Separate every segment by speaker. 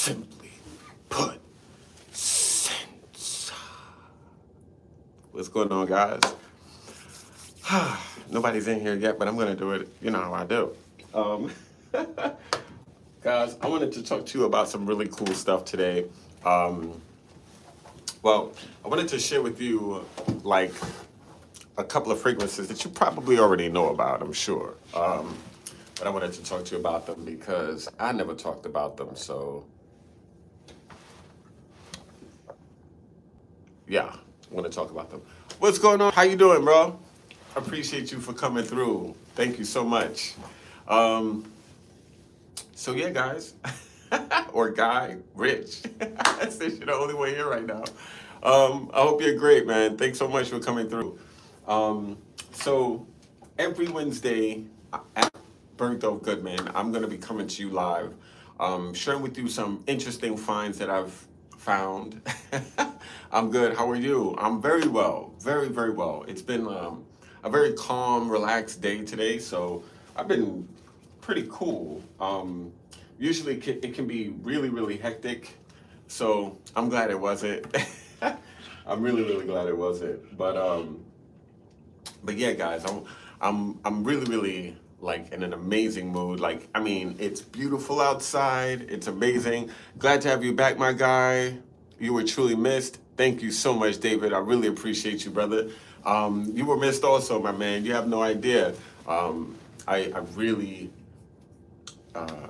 Speaker 1: simply put, Scents. What's going on, guys? Nobody's in here yet, but I'm gonna do it. You know how I do. Um, guys, I wanted to talk to you about some really cool stuff today. Um, well, I wanted to share with you like a couple of fragrances that you probably already know about, I'm sure. Um, but I wanted to talk to you about them because I never talked about them. So, yeah, want to talk about them. What's going on? How you doing, bro? Appreciate you for coming through. Thank you so much. Um, so yeah, guys, or guy, Rich. You're the only one here right now. Um, I hope you're great, man. Thanks so much for coming through. Um, so every Wednesday at Bergdorf Goodman, I'm going to be coming to you live, um, sharing with you some interesting finds that I've found. I'm good. How are you? I'm very well. Very, very well. It's been um, a very calm, relaxed day today, so I've been pretty cool. Um, usually it can be really, really hectic, so I'm glad it wasn't. I'm really, really glad it wasn't. But um, but yeah, guys, I'm I'm I'm really, really like in an amazing mood. Like, I mean, it's beautiful outside. It's amazing. Glad to have you back, my guy. You were truly missed. Thank you so much, David. I really appreciate you, brother. Um, you were missed also, my man. You have no idea. Um, I, I really, uh,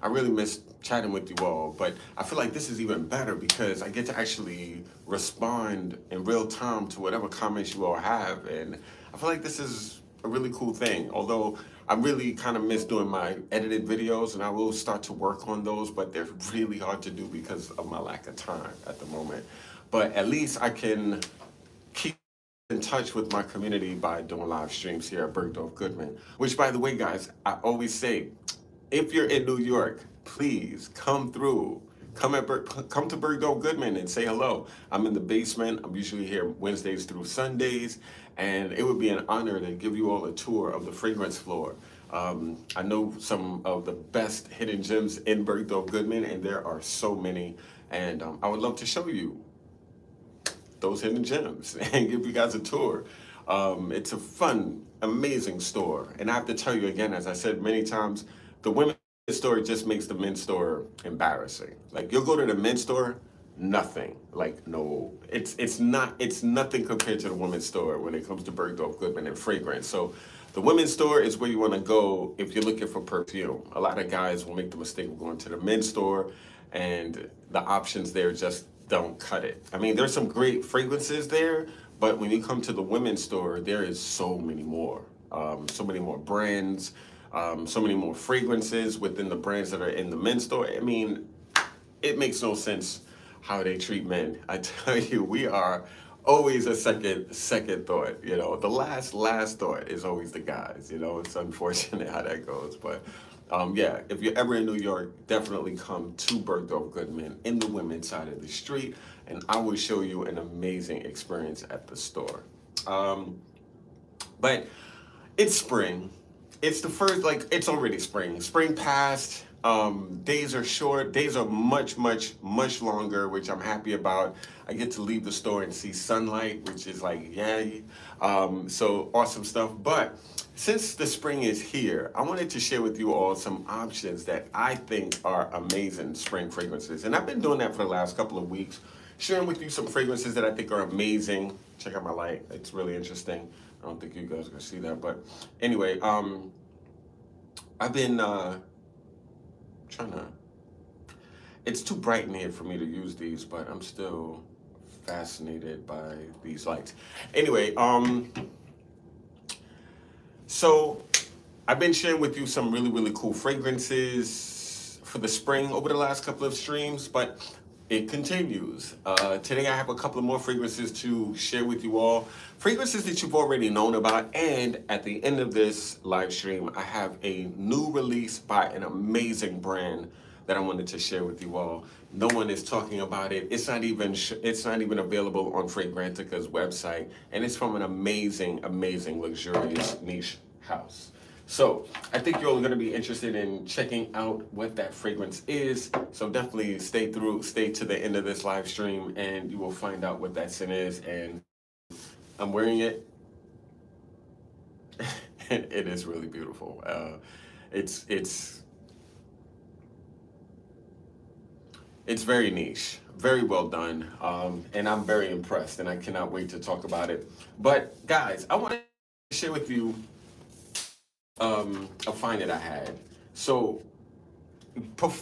Speaker 1: I really missed chatting with you all, but I feel like this is even better because I get to actually respond in real time to whatever comments you all have, and I feel like this is a really cool thing. Although I really kind of miss doing my edited videos, and I will start to work on those, but they're really hard to do because of my lack of time at the moment. But at least I can keep in touch with my community by doing live streams here at Bergdorf Goodman. Which, by the way, guys, I always say, if you're in New York, please come through. Come at come to Bergdorf Goodman and say hello. I'm in the basement. I'm usually here Wednesdays through Sundays, and it would be an honor to give you all a tour of the fragrance floor. Um, I know some of the best hidden gems in Bergdorf Goodman, and there are so many. And um, I would love to show you those hidden gems and give you guys a tour. Um, it's a fun, amazing store. And I have to tell you again, as I said many times, the women's store just makes the men's store embarrassing. Like you'll go to the men's store, nothing. Like no, it's it's not it's nothing compared to the women's store when it comes to Bergdorf Goodman and fragrance. So the women's store is where you want to go if you're looking for perfume. A lot of guys will make the mistake of going to the men's store and the options there just don't cut it. I mean, there's some great fragrances there, but when you come to the women's store, there is so many more. Um, so many more brands, um, so many more fragrances within the brands that are in the men's store. I mean, it makes no sense how they treat men. I tell you, we are always a second second thought. You know, the last last thought is always the guys. You know, it's unfortunate how that goes, but. Um, yeah, if you're ever in New York, definitely come to Bergdorf Goodman in the women's side of the street, and I will show you an amazing experience at the store. Um, but it's spring, it's the first like it's already spring. Spring passed. Um, days are short. Days are much, much, much longer, which I'm happy about. I get to leave the store and see sunlight, which is like yay. Um, so awesome stuff. But since the spring is here, I wanted to share with you all some options that I think are amazing spring fragrances. And I've been doing that for the last couple of weeks, sharing with you some fragrances that I think are amazing. Check out my light. It's really interesting. I don't think you guys are gonna see that, but anyway, um, I've been uh, trying to. It's too bright in here for me to use these, but I'm still fascinated by these lights. Anyway, um, so I've been sharing with you some really, really cool fragrances for the spring over the last couple of streams, but it continues. Uh, today I have a couple of more fragrances to share with you all. Fragrances that you've already known about. And at the end of this live stream, I have a new release by an amazing brand that I wanted to share with you all. No one is talking about it. It's not even it's not even available on Fragrantica's website, and it's from an amazing, amazing, luxurious niche house. So I think you're going to be interested in checking out what that fragrance is. So definitely stay through, stay to the end of this live stream, and you will find out what that scent is. And I'm wearing it. it is really beautiful. Uh, it's it's it's very niche, very well done, um, and I'm very impressed, and I cannot wait to talk about it. But guys, I want to share with you um, a find that I had. So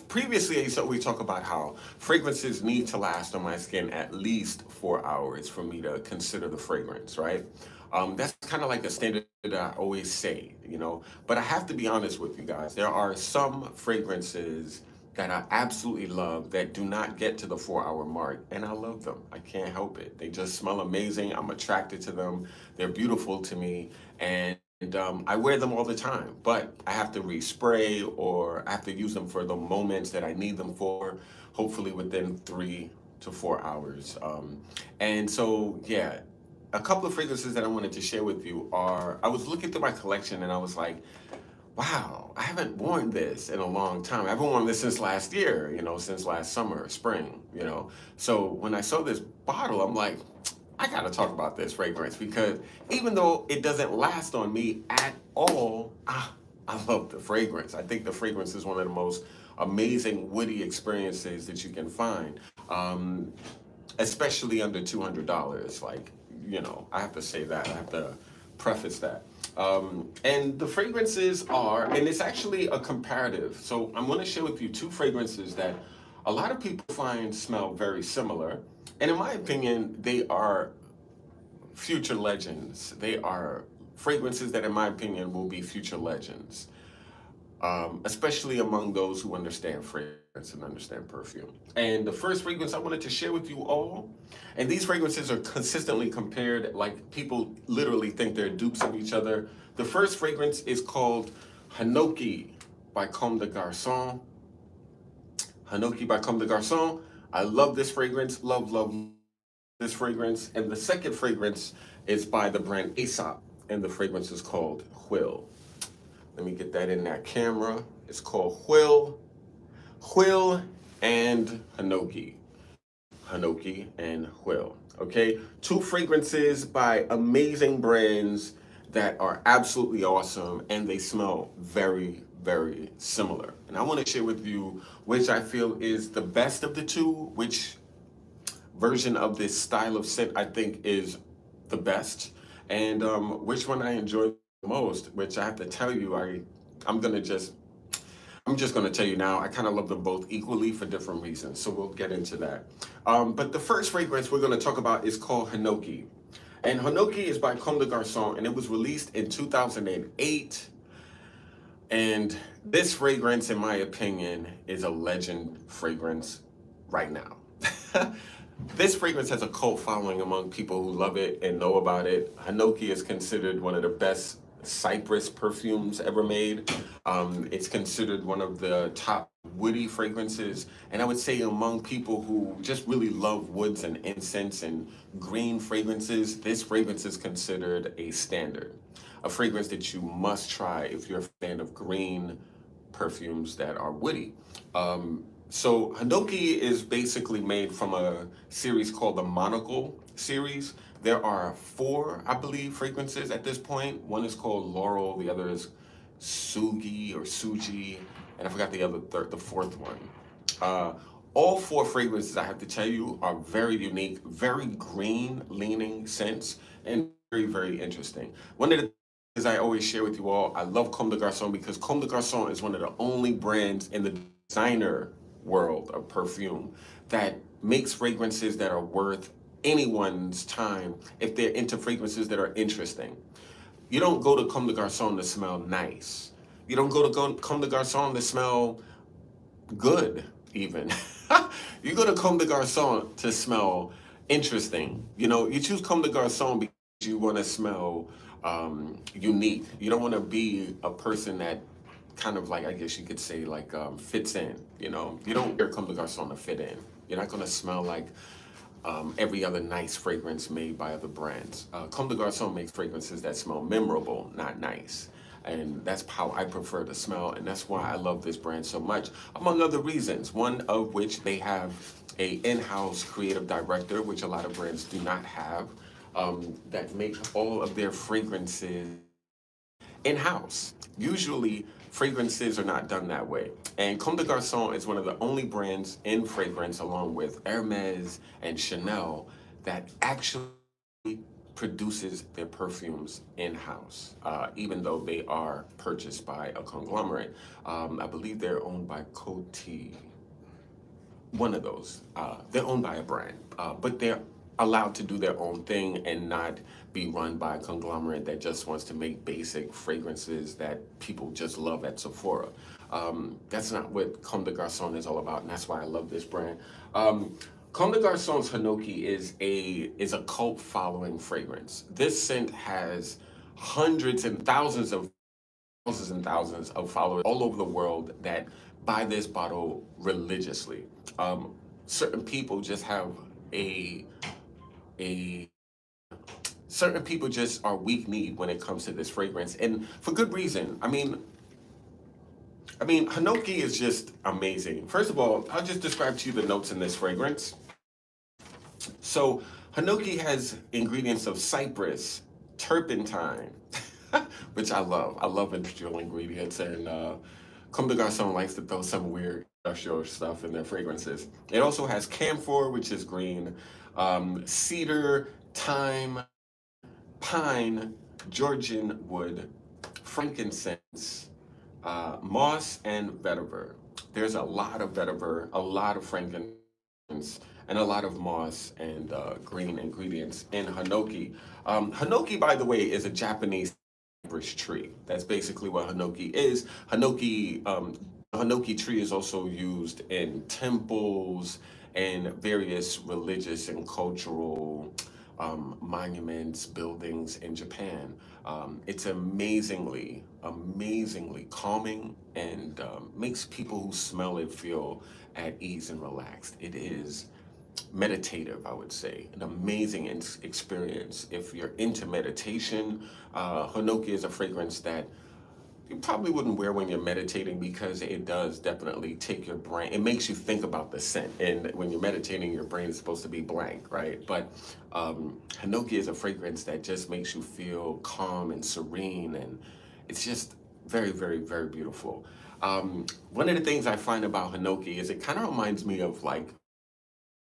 Speaker 1: previously, so we talk about how fragrances need to last on my skin at least four hours for me to consider the fragrance, right? Um, that's kind of like a standard that I always say, you know. But I have to be honest with you guys. There are some fragrances that I absolutely love that do not get to the four hour mark, and I love them. I can't help it. They just smell amazing. I'm attracted to them. They're beautiful to me, and and um, I wear them all the time, but I have to respray or I have to use them for the moments that I need them for, hopefully within three to four hours. Um, and so, yeah, a couple of fragrances that I wanted to share with you are I was looking through my collection and I was like, wow, I haven't worn this in a long time. I haven't worn this since last year, you know, since last summer, spring, you know. So when I saw this bottle, I'm like, I gotta talk about this fragrance because even though it doesn't last on me at all, ah, I love the fragrance. I think the fragrance is one of the most amazing woody experiences that you can find, um, especially under $200. Like, you know, I have to say that. I have to preface that. Um, and the fragrances are, and it's actually a comparative. So I'm to share with you two fragrances that a lot of people find smell very similar. And in my opinion, they are future legends. They are fragrances that, in my opinion, will be future legends, um, especially among those who understand fragrance and understand perfume. And the first fragrance I wanted to share with you all, and these fragrances are consistently compared, like people literally think they're dupes of each other. The first fragrance is called Hinoki by Comme des Garçons. Hinoki by Comme des Garçons. I love this fragrance. Love, love, this fragrance. And the second fragrance is by the brand Aesop. And the fragrance is called Hwyl. Let me get that in that camera. It's called Hwyl. Hwyl and Hinoki. Hinoki and Hwyl. Okay, two fragrances by amazing brands that are absolutely awesome and they smell very, very similar. And I want to share with you which I feel is the best of the two, which version of this style of scent I think is the best, and um, which one I enjoy the most, which I have to tell you, I, I'm gonna just, I'm just gonna tell you now, I kind of love them both equally for different reasons, so we'll get into that. Um, but the first fragrance we're gonna talk about is called Hinoki. And Hinoki is by Comme des Garçons, and it was released in 2008. And this fragrance, in my opinion, is a legend fragrance right now. this fragrance has a cult following among people who love it and know about it. Hinoki is considered one of the best cypress perfumes ever made. Um, it's considered one of the top woody fragrances. And I would say among people who just really love woods and incense and green fragrances, this fragrance is considered a standard a fragrance that you must try if you're a fan of green perfumes that are woody. Um, so Hinoki is basically made from a series called the Monocle series. There are four, I believe, fragrances at this point. One is called Laurel, the other is Sugi or Suji, and I forgot the other third, the fourth one. Uh, all four fragrances, I have to tell you, are very unique, very green leaning scents, and very, very interesting. One of the as I always share with you all, I love Comme des Garçons because Comme des Garçons is one of the only brands in the designer world of perfume that makes fragrances that are worth anyone's time if they're into fragrances that are interesting. You don't go to Comme des Garçons to smell nice. You don't go to Comme des Garçons to smell good, even. you go to Comme des Garçons to smell interesting. You know, you choose Comme des Garçons because you want to smell um, unique. You don't want to be a person that kind of like, I guess you could say, like um, fits in. You know, you don't wear Comme des Garçons to fit in. You're not going to smell like um, every other nice fragrance made by other brands. Uh, Comme des Garçons makes fragrances that smell memorable, not nice. and that's how I prefer to smell, and that's why I love this brand so much, among other reasons. One of which they have a in-house creative director, which a lot of brands do not have, um, that makes all of their fragrances in-house. Usually, fragrances are not done that way. And Comme des Garçons is one of the only brands in fragrance, along with Hermes and Chanel, that actually produces their perfumes in-house, uh, even though they are purchased by a conglomerate. Um, I believe they're owned by Coty. One of those. Uh, they're owned by a brand, uh, but they're allowed to do their own thing and not be run by a conglomerate that just wants to make basic fragrances that people just love at Sephora. Um, that's not what Comme des Garçons is all about, and that's why I love this brand. Um, Comme des Garçons Hinoki is a is a cult following fragrance. This scent has hundreds and thousands of thousands and thousands of followers all over the world that buy this bottle religiously. Um, certain people just have a a certain people just are weak need when it comes to this fragrance, and for good reason. I mean, I mean, Hinoki is just amazing. First of all, I'll just describe to you the notes in this fragrance. So, Hinoki has ingredients of cypress, turpentine, which I love. I love industrial ingredients, and uh, Comme des Garçons likes to throw some weird industrial stuff in their fragrances. It also has camphor, which is green, um, cedar, thyme, pine, Georgian wood, frankincense, uh, moss and vetiver. There's a lot of vetiver, a lot of frankincense, and a lot of moss and uh, green ingredients in Hinoki. Um, Hinoki, by the way, is a Japanese cypress tree. That's basically what Hinoki is. Hinoki, um, Hinoki tree is also used in temples and various religious and cultural um, monuments, buildings in Japan. Um, it's amazingly, amazingly calming and um, makes people who smell it feel at ease and relaxed. It is meditative, I would say, an amazing experience. If you're into meditation, uh, Hinoki is a fragrance that you probably wouldn't wear when you're meditating because it does definitely take your brain. It makes you think about the scent. And when you're meditating, your brain is supposed to be blank, right? But um, Hinoki is a fragrance that just makes you feel calm and serene. And it's just very, very, very beautiful. Um, one of the things I find about Hinoki is it kind of reminds me of like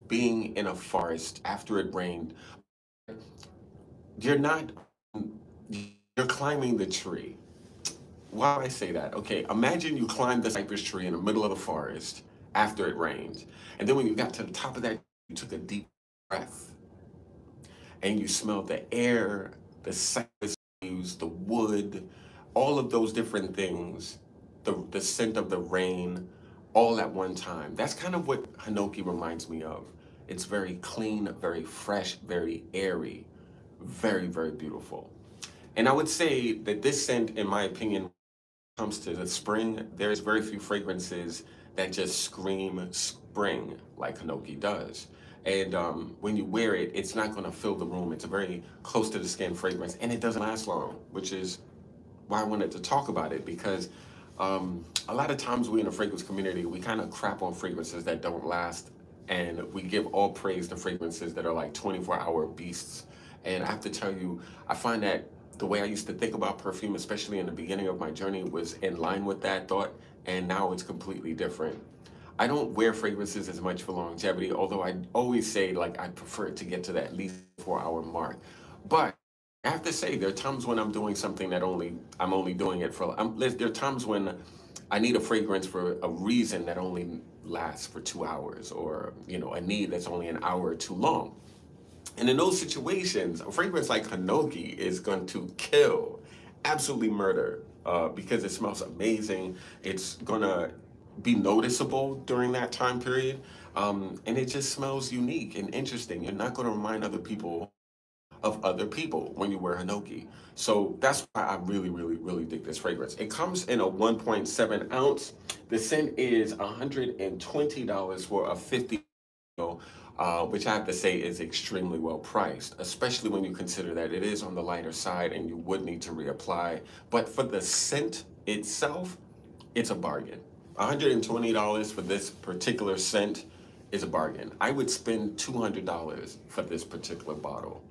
Speaker 1: being in a forest after it rained. You're not, you're climbing the tree why do I say that? Okay, imagine you climbed the cypress tree in the middle of the forest after it rained. And then when you got to the top of that, you took a deep breath. And you smelled the air, the cypress leaves, the wood, all of those different things, the, the scent of the rain, all at one time. That's kind of what Hinoki reminds me of. It's very clean, very fresh, very airy, very, very beautiful. And I would say that this scent, in my opinion, comes to the spring, there's very few fragrances that just scream spring like Hinoki does. And um, when you wear it, it's not going to fill the room. It's a very close to the skin fragrance, and it doesn't last long, which is why I wanted to talk about it because um, a lot of times we in the fragrance community, we kind of crap on fragrances that don't last, and we give all praise to fragrances that are like 24 hour beasts. And I have to tell you, I find that the way I used to think about perfume, especially in the beginning of my journey, was in line with that thought, and now it's completely different. I don't wear fragrances as much for longevity, although I always say like I prefer to get to that at least four hour mark. But I have to say there are times when I'm doing something that only I'm only doing it for. I'm, there are times when I need a fragrance for a reason that only lasts for two hours, or you know a need that's only an hour too long. And in those situations, a fragrance like Hinoki is going to kill, absolutely murder, uh, because it smells amazing. It's going to be noticeable during that time period. Um, and it just smells unique and interesting. You're not going to remind other people of other people when you wear Hinoki. So that's why I really, really, really dig this fragrance. It comes in a 1.7 ounce. The scent is $120 for a 50 uh, which I have to say is extremely well priced, especially when you consider that it is on the lighter side and you would need to reapply. But for the scent itself, it's a bargain. $120 for this particular scent is a bargain. I would spend $200 for this particular bottle,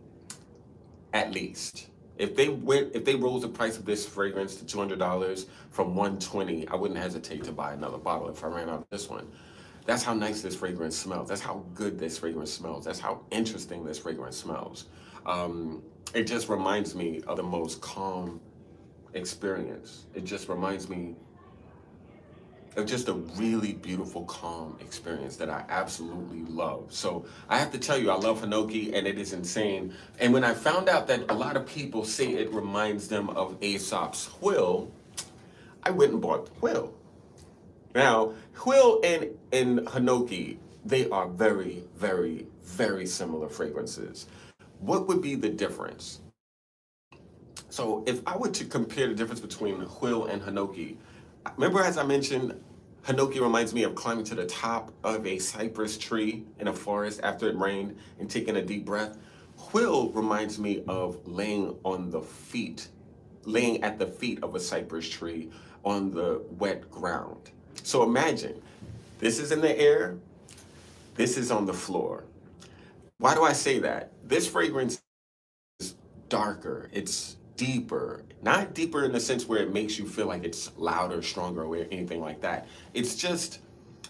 Speaker 1: at least. If they went, if they rose the price of this fragrance to $200 from 120, I wouldn't hesitate to buy another bottle if I ran out of this one. That's how nice this fragrance smells. That's how good this fragrance smells. That's how interesting this fragrance smells. Um, it just reminds me of the most calm experience. It just reminds me of just a really beautiful, calm experience that I absolutely love. So I have to tell you, I love Hinoki and it is insane. And when I found out that a lot of people say it reminds them of Aesop's Hwyl, I went and bought Hwyl. Now, Hwyl and, and Hinoki, they are very, very, very similar fragrances. What would be the difference? So if I were to compare the difference between Hwyl and Hinoki, remember as I mentioned, Hinoki reminds me of climbing to the top of a cypress tree in a forest after it rained and taking a deep breath. Hwyl reminds me of laying on the feet, laying at the feet of a cypress tree on the wet ground. So imagine, this is in the air, this is on the floor. Why do I say that? This fragrance is darker, it's deeper, not deeper in the sense where it makes you feel like it's louder, stronger, or anything like that. It's just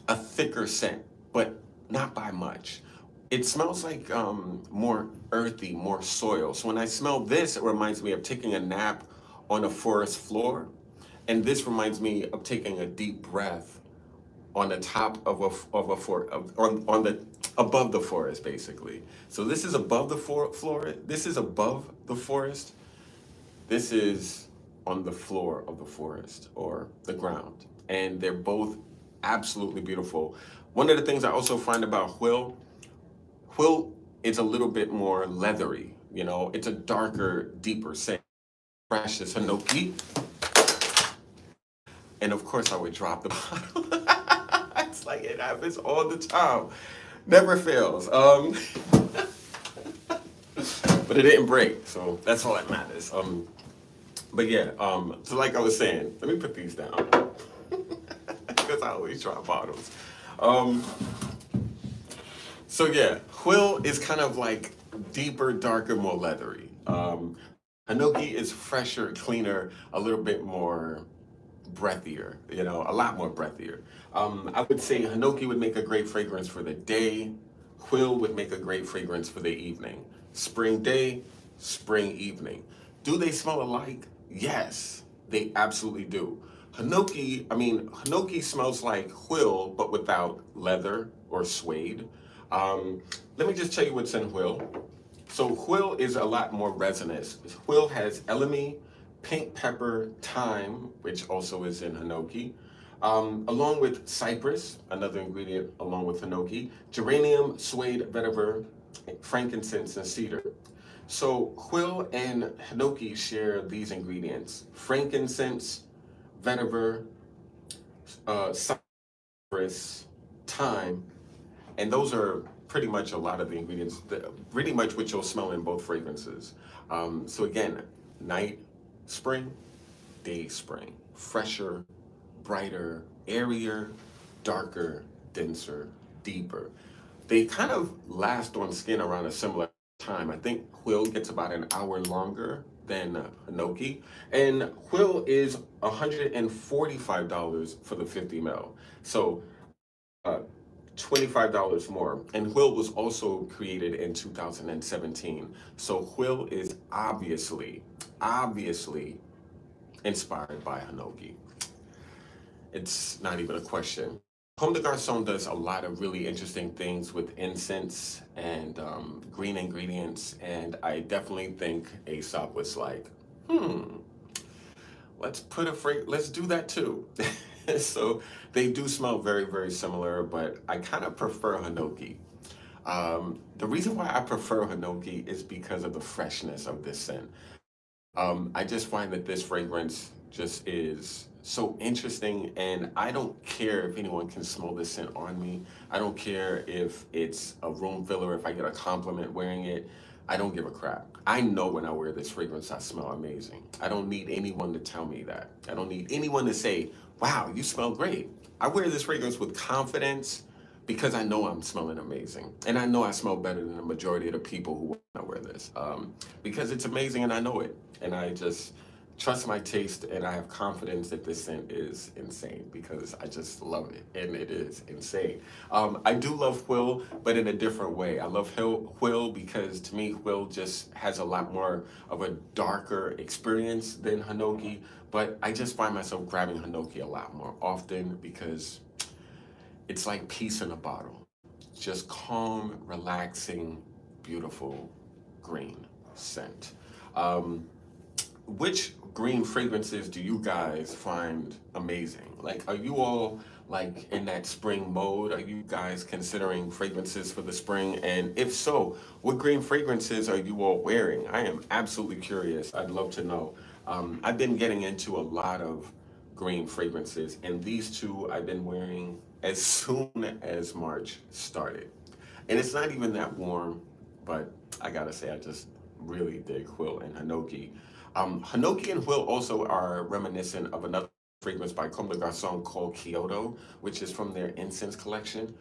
Speaker 1: a thicker scent, but not by much. It smells like um, more earthy, more soil. So when I smell this, it reminds me of taking a nap on a forest floor and this reminds me of taking a deep breath on the top of a of a for on on the above the forest basically. So this is above the for, floor. This is above the forest. This is on the floor of the forest or the ground, and they're both absolutely beautiful. One of the things I also find about Hwyl, Hwyl is a little bit more leathery. You know, it's a darker, deeper scent. Precious Hinoki and of course, I would drop the bottle. it's like it happens all the time. Never fails. Um, but it didn't break, so that's all that matters. Um, but yeah, um, so like I was saying, let me put these down because I always drop bottles. Um, so yeah, Hwyl is kind of like deeper, darker, more leathery. Um, Hinoki is fresher, cleaner, a little bit more breathier, you know, a lot more breathier. Um, I would say Hinoki would make a great fragrance for the day. Hwyl would make a great fragrance for the evening. Spring day, spring evening. Do they smell alike? Yes, they absolutely do. Hinoki, I mean, Hinoki smells like Hwyl, but without leather or suede. Um, let me just tell you what's in Hwyl. So Hwyl is a lot more resinous. Hwyl has elemi, pink pepper, thyme, which also is in Hinoki, um, along with cypress, another ingredient along with Hinoki, geranium, suede, vetiver, frankincense, and cedar. So Hwyl and Hinoki share these ingredients, frankincense, vetiver, uh, cypress, thyme, and those are pretty much a lot of the ingredients, that, pretty much what you'll smell in both fragrances. Um, so again, night, spring, day spring. Fresher, brighter, airier, darker, denser, deeper. They kind of last on skin around a similar time. I think Hwyl gets about an hour longer than uh, Hinoki. And Hwyl is $145 for the 50 ml. So uh, $25 more. And Hwyl was also created in 2017. So Hwyl is obviously, obviously inspired by Hinoki. It's not even a question. Comme des Garçons does a lot of really interesting things with incense and um, green ingredients, and I definitely think Aesop was like, hmm, let's put a fra- let's do that too. so they do smell very, very similar, but I kind of prefer Hinoki. Um, the reason why I prefer Hinoki is because of the freshness of this scent. Um, I just find that this fragrance just is so interesting and I don't care if anyone can smell this scent on me. I don't care if it's a room filler, if I get a compliment wearing it. I don't give a crap. I know when I wear this fragrance, I smell amazing. I don't need anyone to tell me that. I don't need anyone to say, wow, you smell great. I wear this fragrance with confidence because I know I'm smelling amazing. And I know I smell better than the majority of the people who wear this um, because it's amazing and I know it. And I just, trust my taste and I have confidence that this scent is insane because I just love it and it is insane. Um, I do love Hwyl, but in a different way. I love Hwyl because to me, Hwyl just has a lot more of a darker experience than Hinoki, but I just find myself grabbing Hinoki a lot more often because it's like peace in a bottle. Just calm, relaxing, beautiful green scent. Um, which green fragrances do you guys find amazing? Like, are you all like in that spring mode? Are you guys considering fragrances for the spring? And if so, what green fragrances are you all wearing? I am absolutely curious. I'd love to know. Um, I've been getting into a lot of green fragrances, and these two I've been wearing as soon as March started. And it's not even that warm, but I gotta say, I just really dig Hwyl and Hinoki. Um, Hinoki and Hwyl also are reminiscent of another fragrance by Comme des Garçons called Kyoto, which is from their incense collection.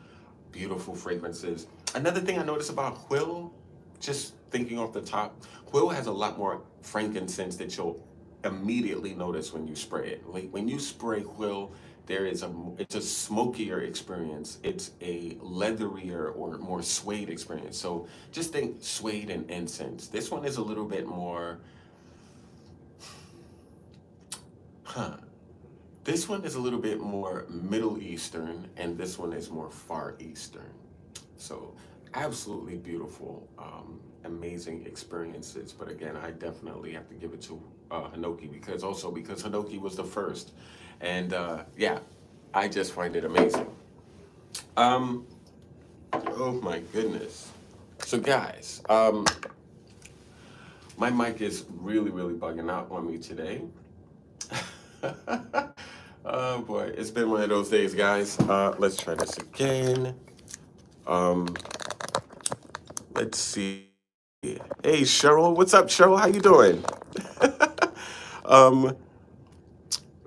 Speaker 1: Beautiful fragrances. Another thing I noticed about Hwyl, just thinking off the top, Hwyl has a lot more frankincense that you'll immediately notice when you spray it. Like when you spray Hwyl, there is a it's a smokier experience. It's a leatherier or more suede experience. So just think suede and incense. This one is a little bit more huh, this one is a little bit more Middle Eastern, and this one is more Far Eastern. So absolutely beautiful, um, amazing experiences. But again, I definitely have to give it to uh, Hinoki because also because Hinoki was the first. And uh, yeah, I just find it amazing. Um, oh my goodness. So guys, um, my mic is really, really bugging out on me today. oh boy, it's been one of those days, guys. Uh, let's try this again. Um, let's see. Hey, Cheryl, what's up, Cheryl? How you doing? um,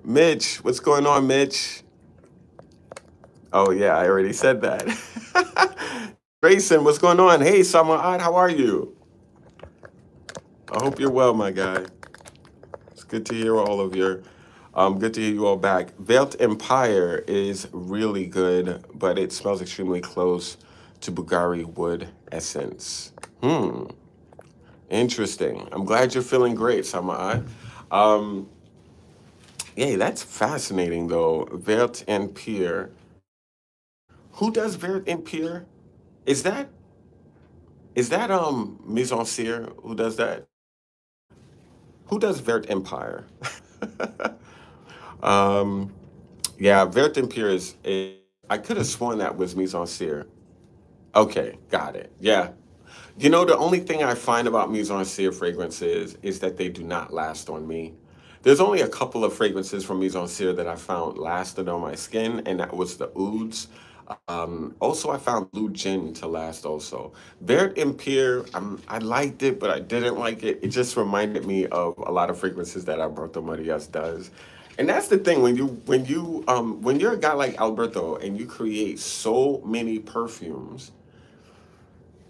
Speaker 1: Mitch, what's going on, Mitch? Oh yeah, I already said that. Grayson, what's going on? Hey, Samad, how are you? I hope you're well, my guy. It's good to hear all of your um, good to hear you all back. Veiled Empire is really good, but it smells extremely close to Bulgari Wood Essence. Hmm. Interesting. I'm glad you're feeling great, Sama'at. Um, yeah, that's fascinating, though. Vert Empire. Who does Vert and Pier? Is that is that um Mizensir who does that? Who does Vert Empire? Um, yeah, Vert and Empire is, I could have sworn that was Mizensir. Okay, got it. Yeah. You know, the only thing I find about Mizensir fragrances is that they do not last on me. There's only a couple of fragrances from Mizensir that I found lasted on my skin, and that was the Ouds. Um, also, I found Blue Gin to last also. Vert Empire, um, I liked it, but I didn't like it. It just reminded me of a lot of fragrances that Alberto Morillas does. And that's the thing when you when you um when you're a guy like Alberto and you create so many perfumes,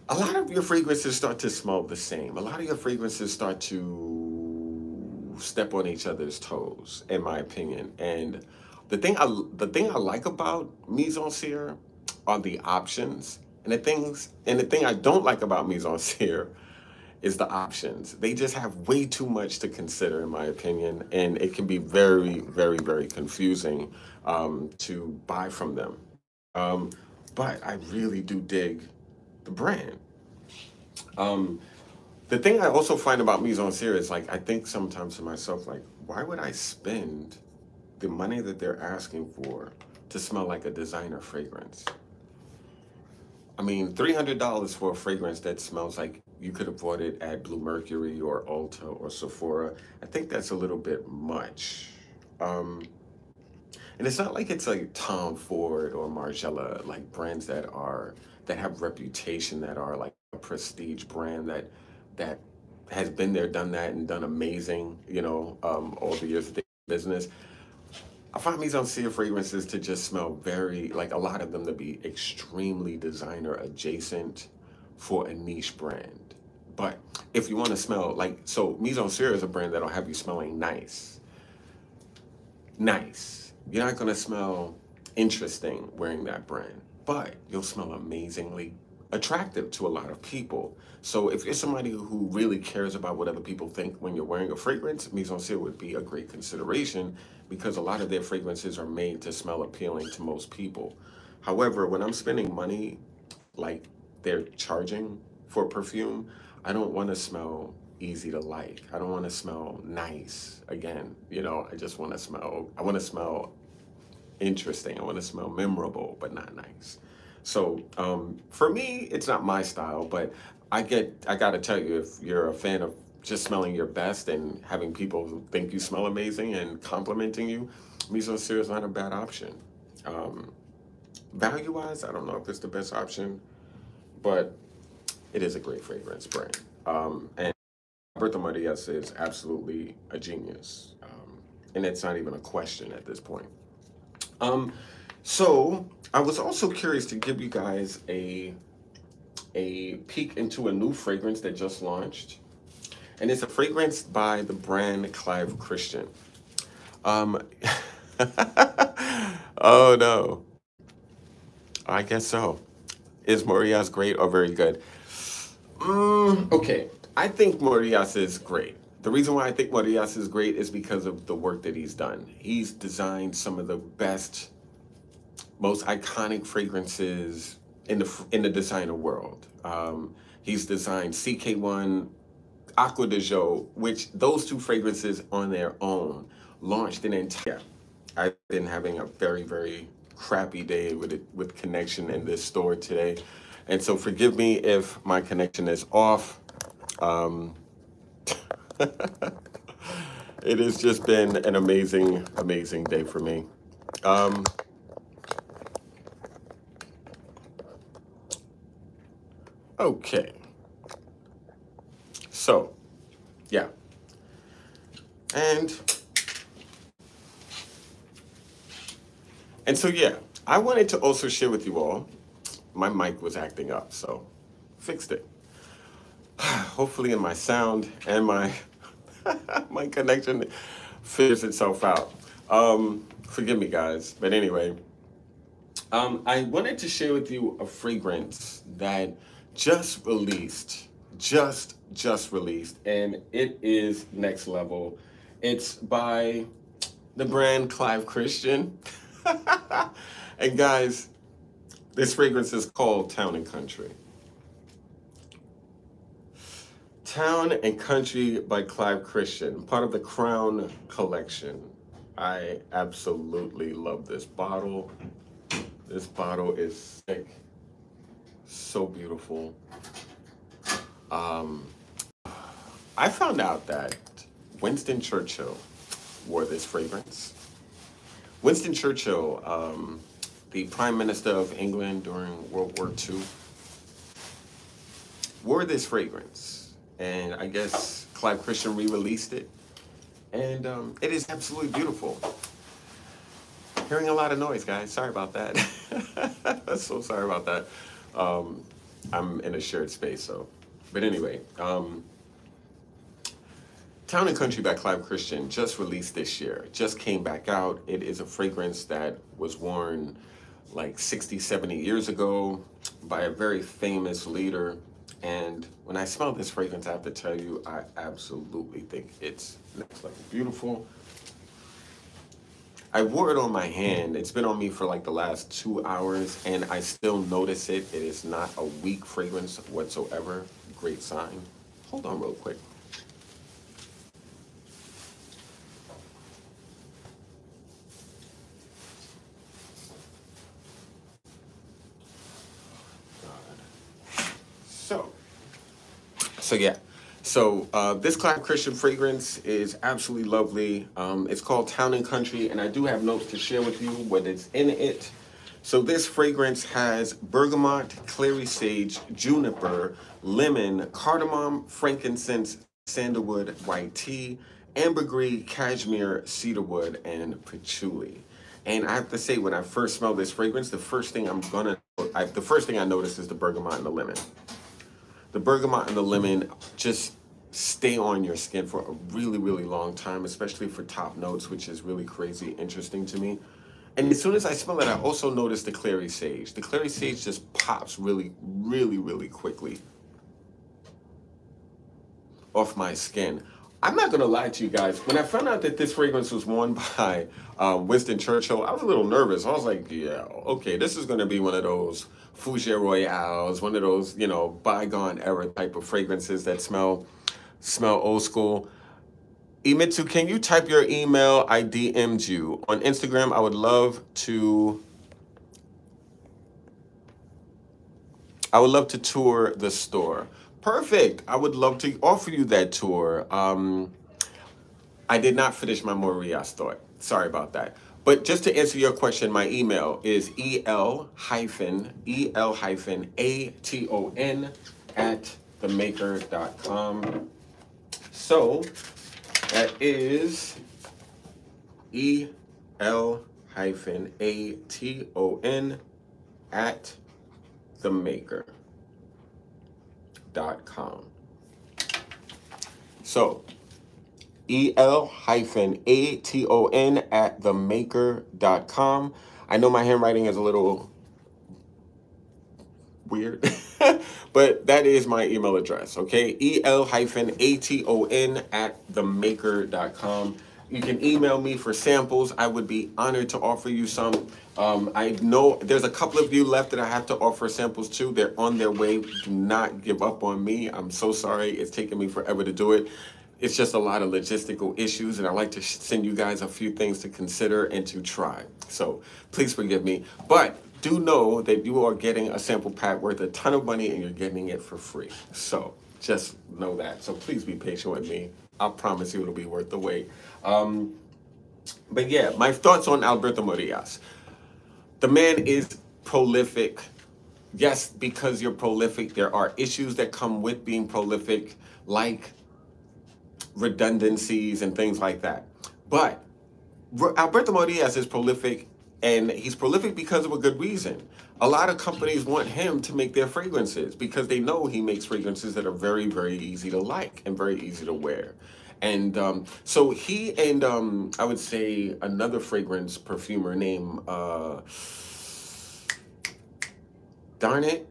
Speaker 1: a lot of your fragrances start to smell the same. A lot of your fragrances start to step on each other's toes, in my opinion. And the thing I the thing I like about Mizensir are the options. And the things and the thing I don't like about Mizensir is the options. They just have way too much to consider, in my opinion, and it can be very, very, very confusing um, to buy from them. Um, but I really do dig the brand. Um, the thing I also find about Mizensir is like, I think sometimes to myself, like, why would I spend the money that they're asking for to smell like a designer fragrance? I mean, $300 for a fragrance that smells like you could have bought it at Blue Mercury or Ulta or Sephora. I think that's a little bit much. Um, and it's not like it's like Tom Ford or Margiela, like brands that are that have reputation that are like a prestige brand that that has been there, done that, and done amazing. You know, um, all the years of the business. I find en Cere fragrances to just smell very like a lot of them to be extremely designer adjacent for a niche brand. But if you want to smell like so, Mise en is a brand that'll have you smelling nice. Nice. You're not gonna smell interesting wearing that brand, but you'll smell amazingly attractive to a lot of people. So if you're somebody who really cares about what other people think when you're wearing a fragrance, Mise en would be a great consideration because a lot of their fragrances are made to smell appealing to most people. However, when I'm spending money like they're charging for perfume, I don't want to smell easy to like. I don't want to smell nice again. You know, I just want to smell, I want to smell interesting. I want to smell memorable, but not nice. So um, for me, it's not my style, but I get, I got to tell you, if you're a fan of just smelling your best and having people think you smell amazing and complimenting you, en Cere is not a bad option. Um, value wise, I don't know if it's the best option, but it is a great fragrance brand. Um, and Roberto Morillas is absolutely a genius. Um, and it's not even a question at this point. Um, so I was also curious to give you guys a a peek into a new fragrance that just launched. And it's a fragrance by the brand Clive Christian. Um, oh no. I guess so. Is Morillas great or very good? Mm, okay, I think Morillas is great. The reason why I think Morillas is great is because of the work that he's done. He's designed some of the best, most iconic fragrances in the in the designer world. Um, he's designed CK1, Acqua di Giò, which those two fragrances on their own launched an entire. I've been having a very very crappy day with it with connection in this store today, and so forgive me if my connection is off. Um, it has just been an amazing amazing day for me. Um, okay. So, yeah. And and so yeah, I wanted to also share with you all. My mic was acting up, so fixed it. Hopefully, in my sound and my my connection figures itself out. Um, forgive me, guys, but anyway, um, I wanted to share with you a fragrance that just released, just just released, and it is next level. It's by the brand Clive Christian. and guys, this fragrance is called Town and Country. Town and Country by Clive Christian, part of the Crown collection. I absolutely love this bottle. This bottle is sick, so beautiful. Um, I found out that Winston Churchill wore this fragrance. Winston Churchill, um, the Prime Minister of England during World War II, wore this fragrance. And I guess Clive Christian re-released it. And um, it is absolutely beautiful. Hearing a lot of noise, guys. Sorry about that. so sorry about that. Um, I'm in a shared space, so. But anyway, um, Town and Country by Clive Christian just released this year, just came back out. It is a fragrance that was worn like 60, 70 years ago by a very famous leader. And when I smell this fragrance, I have to tell you, I absolutely think it's next level beautiful. I wore it on my hand. It's been on me for like the last two hours, and I still notice it. It is not a weak fragrance whatsoever. Great sign. Hold on real quick. So, so yeah, So uh, this Clive Christian fragrance is absolutely lovely. Um, it's called Town and Country, and I do have notes to share with you what is in it. So this fragrance has bergamot, clary sage, juniper, lemon, cardamom, frankincense, sandalwood, white tea, ambergris, cashmere, cedarwood, and patchouli. And I have to say, when I first smell this fragrance, the first thing I'm gonna, I, the first thing I notice is the bergamot and the lemon. The bergamot and the lemon just stay on your skin for a really, really long time, especially for top notes, which is really crazy interesting to me. And as soon as I smell it, I also notice the clary sage. The clary sage just pops really, really, really quickly off my skin. I'm not gonna lie to you guys. When I found out that this fragrance was worn by um, Winston Churchill, I was a little nervous. I was like, yeah, okay, this is gonna be one of those Fougere Royales, one of those, you know, bygone era type of fragrances that smell smell old school. Emitsu, can you type your email? I DM'd you. On Instagram, I would love to I would love to tour the store. Perfect. I would love to offer you that tour. Um, I did not finish my Morillas thought. Sorry about that. But just to answer your question, my email is el hyphen el hyphen a t o n at themaker.com. So that is e l hyphen a t o n at themaker dot com. So, el hyphen a t o n at themaker.com. I know my handwriting is a little weird, but that is my email address, okay? el hyphen a t o n at themaker.com. You can email me for samples. I would be honored to offer you some. Um, I know there's a couple of you left that I have to offer samples to. They're on their way. Do not give up on me. I'm so sorry. It's taken me forever to do it. It's just a lot of logistical issues, and I like to send you guys a few things to consider and to try. So please forgive me. But do know that you are getting a sample pack worth a ton of money and you're getting it for free. So just know that. So please be patient with me. I promise you it'll be worth the wait. Um, but yeah, my thoughts on Alberto Morillas. The man is prolific. Yes, because you're prolific, there are issues that come with being prolific, like redundancies and things like that. But Alberto Morillas is prolific, and he's prolific because of a good reason. A lot of companies want him to make their fragrances because they know he makes fragrances that are very, very easy to like and very easy to wear. And um, so he and um, I would say another fragrance perfumer named, uh, darn it,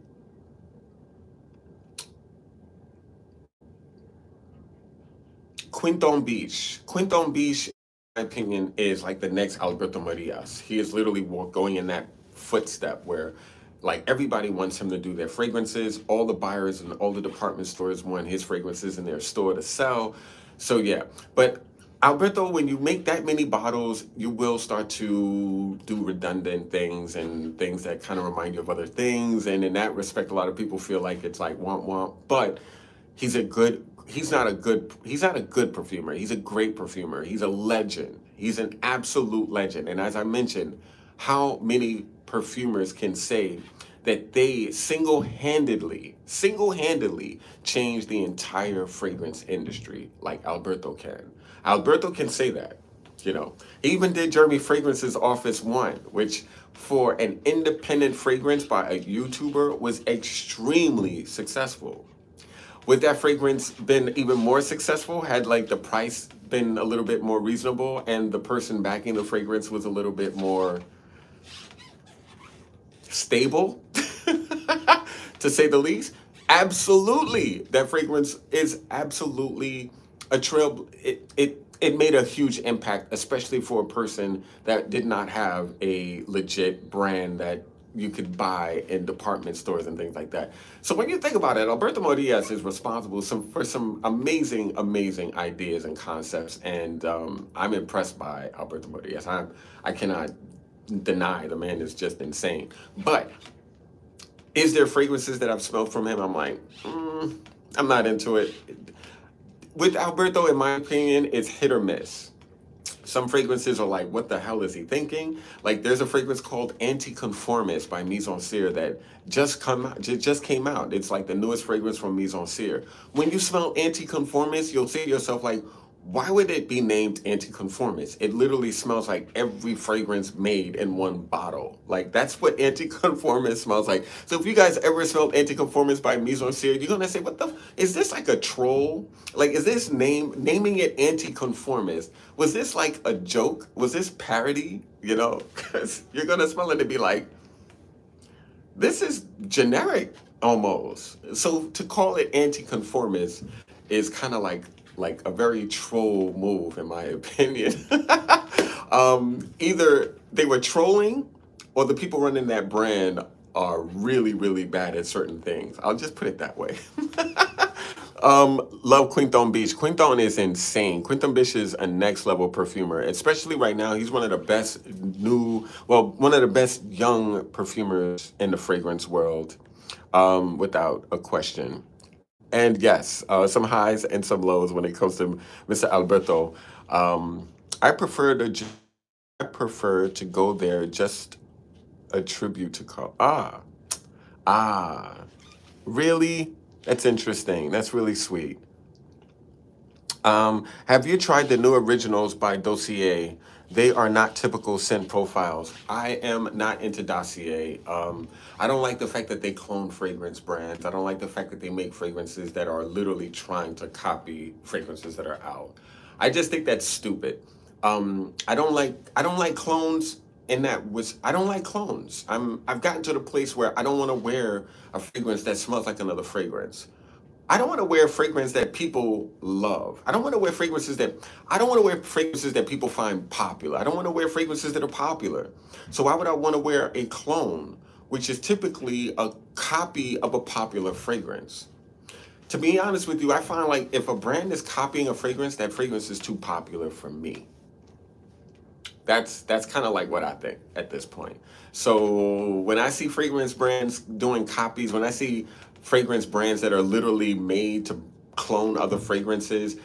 Speaker 1: Quentin Bisch. Quentin Bisch, in my opinion, is like the next Alberto Morillas. He is literally going in that footstep where like everybody wants him to do their fragrances. All the buyers and all the department stores want his fragrances in their store to sell. So yeah, but Alberto, when you make that many bottles, you will start to do redundant things and things that kind of remind you of other things. And in that respect, a lot of people feel like it's like womp womp. But he's a good. He's not a good. He's not a good perfumer. He's a great perfumer. He's a legend. He's an absolute legend. And as I mentioned, how many perfumers can say that they single-handedly, single-handedly changed the entire fragrance industry like Alberto can. Alberto can say that, you know. He even did Jeremy Fragrance's Office One, which for an independent fragrance by a YouTuber was extremely successful. Would that fragrance been even more successful had like the price been a little bit more reasonable and the person backing the fragrance was a little bit more stable, to say the least. Absolutely, that fragrance is absolutely a trail. It it it made a huge impact, especially for a person that did not have a legit brand that you could buy in department stores and things like that. So when you think about it, Alberto Morillas is responsible some, for some amazing, amazing ideas and concepts, and um, I'm impressed by Alberto Morillas. I I cannot deny the man is just insane. But is there fragrances that I've smelled from him? I'm like, mm, I'm not into it. with Alberto, in my opinion, it's hit or miss. Some fragrances are like, what the hell is he thinking? Like, there's a fragrance called Anticonformist by Mizensir that just come just came out. It's like the newest fragrance from Mizensir. When you smell Anticonformist, you'll say to yourself like, why would it be named anticonformist? It literally smells like every fragrance made in one bottle. Like that's what anticonformist smells like. So if you guys ever smelled anticonformist by Mizensir, you're gonna say, "What the? Is this like a troll? Like is this name naming it anticonformist? Was this like a joke? Was this parody? You know, because you're gonna smell it and be like, this is generic almost. So to call it anticonformist is kind of like like a very troll move, in my opinion. um, either they were trolling, or the people running that brand are really, really bad at certain things. I'll just put it that way. um, love Quentin Bisch. Quentin is insane. Quentin Bisch is a next level perfumer, especially right now. He's one of the best new, well, one of the best young perfumers in the fragrance world, um, without a question. And yes, uh, some highs and some lows when it comes to Mr. Alberto. Um, I prefer to I prefer to go there just a tribute to Carl. Ah, ah, really? That's interesting. That's really sweet. Um, have you tried the new originals by Dossier? They are not typical scent profiles. I am not into Dossier. Um, I don't like the fact that they clone fragrance brands. I don't like the fact that they make fragrances that are literally trying to copy fragrances that are out. I just think that's stupid. Um, I don't like I don't like clones in that was I don't like clones. I'm I've gotten to the place where I don't want to wear a fragrance that smells like another fragrance. I don't want to wear fragrance that people love. I don't want to wear fragrances that I don't want to wear fragrances that people find popular. I don't want to wear fragrances that are popular. So why would I want to wear a clone, which is typically a copy of a popular fragrance? To be honest with you, I find like if a brand is copying a fragrance, that fragrance is too popular for me. That's that's kind of like what I think at this point. So when I see fragrance brands doing copies, when I see fragrance brands that are literally made to clone other fragrances,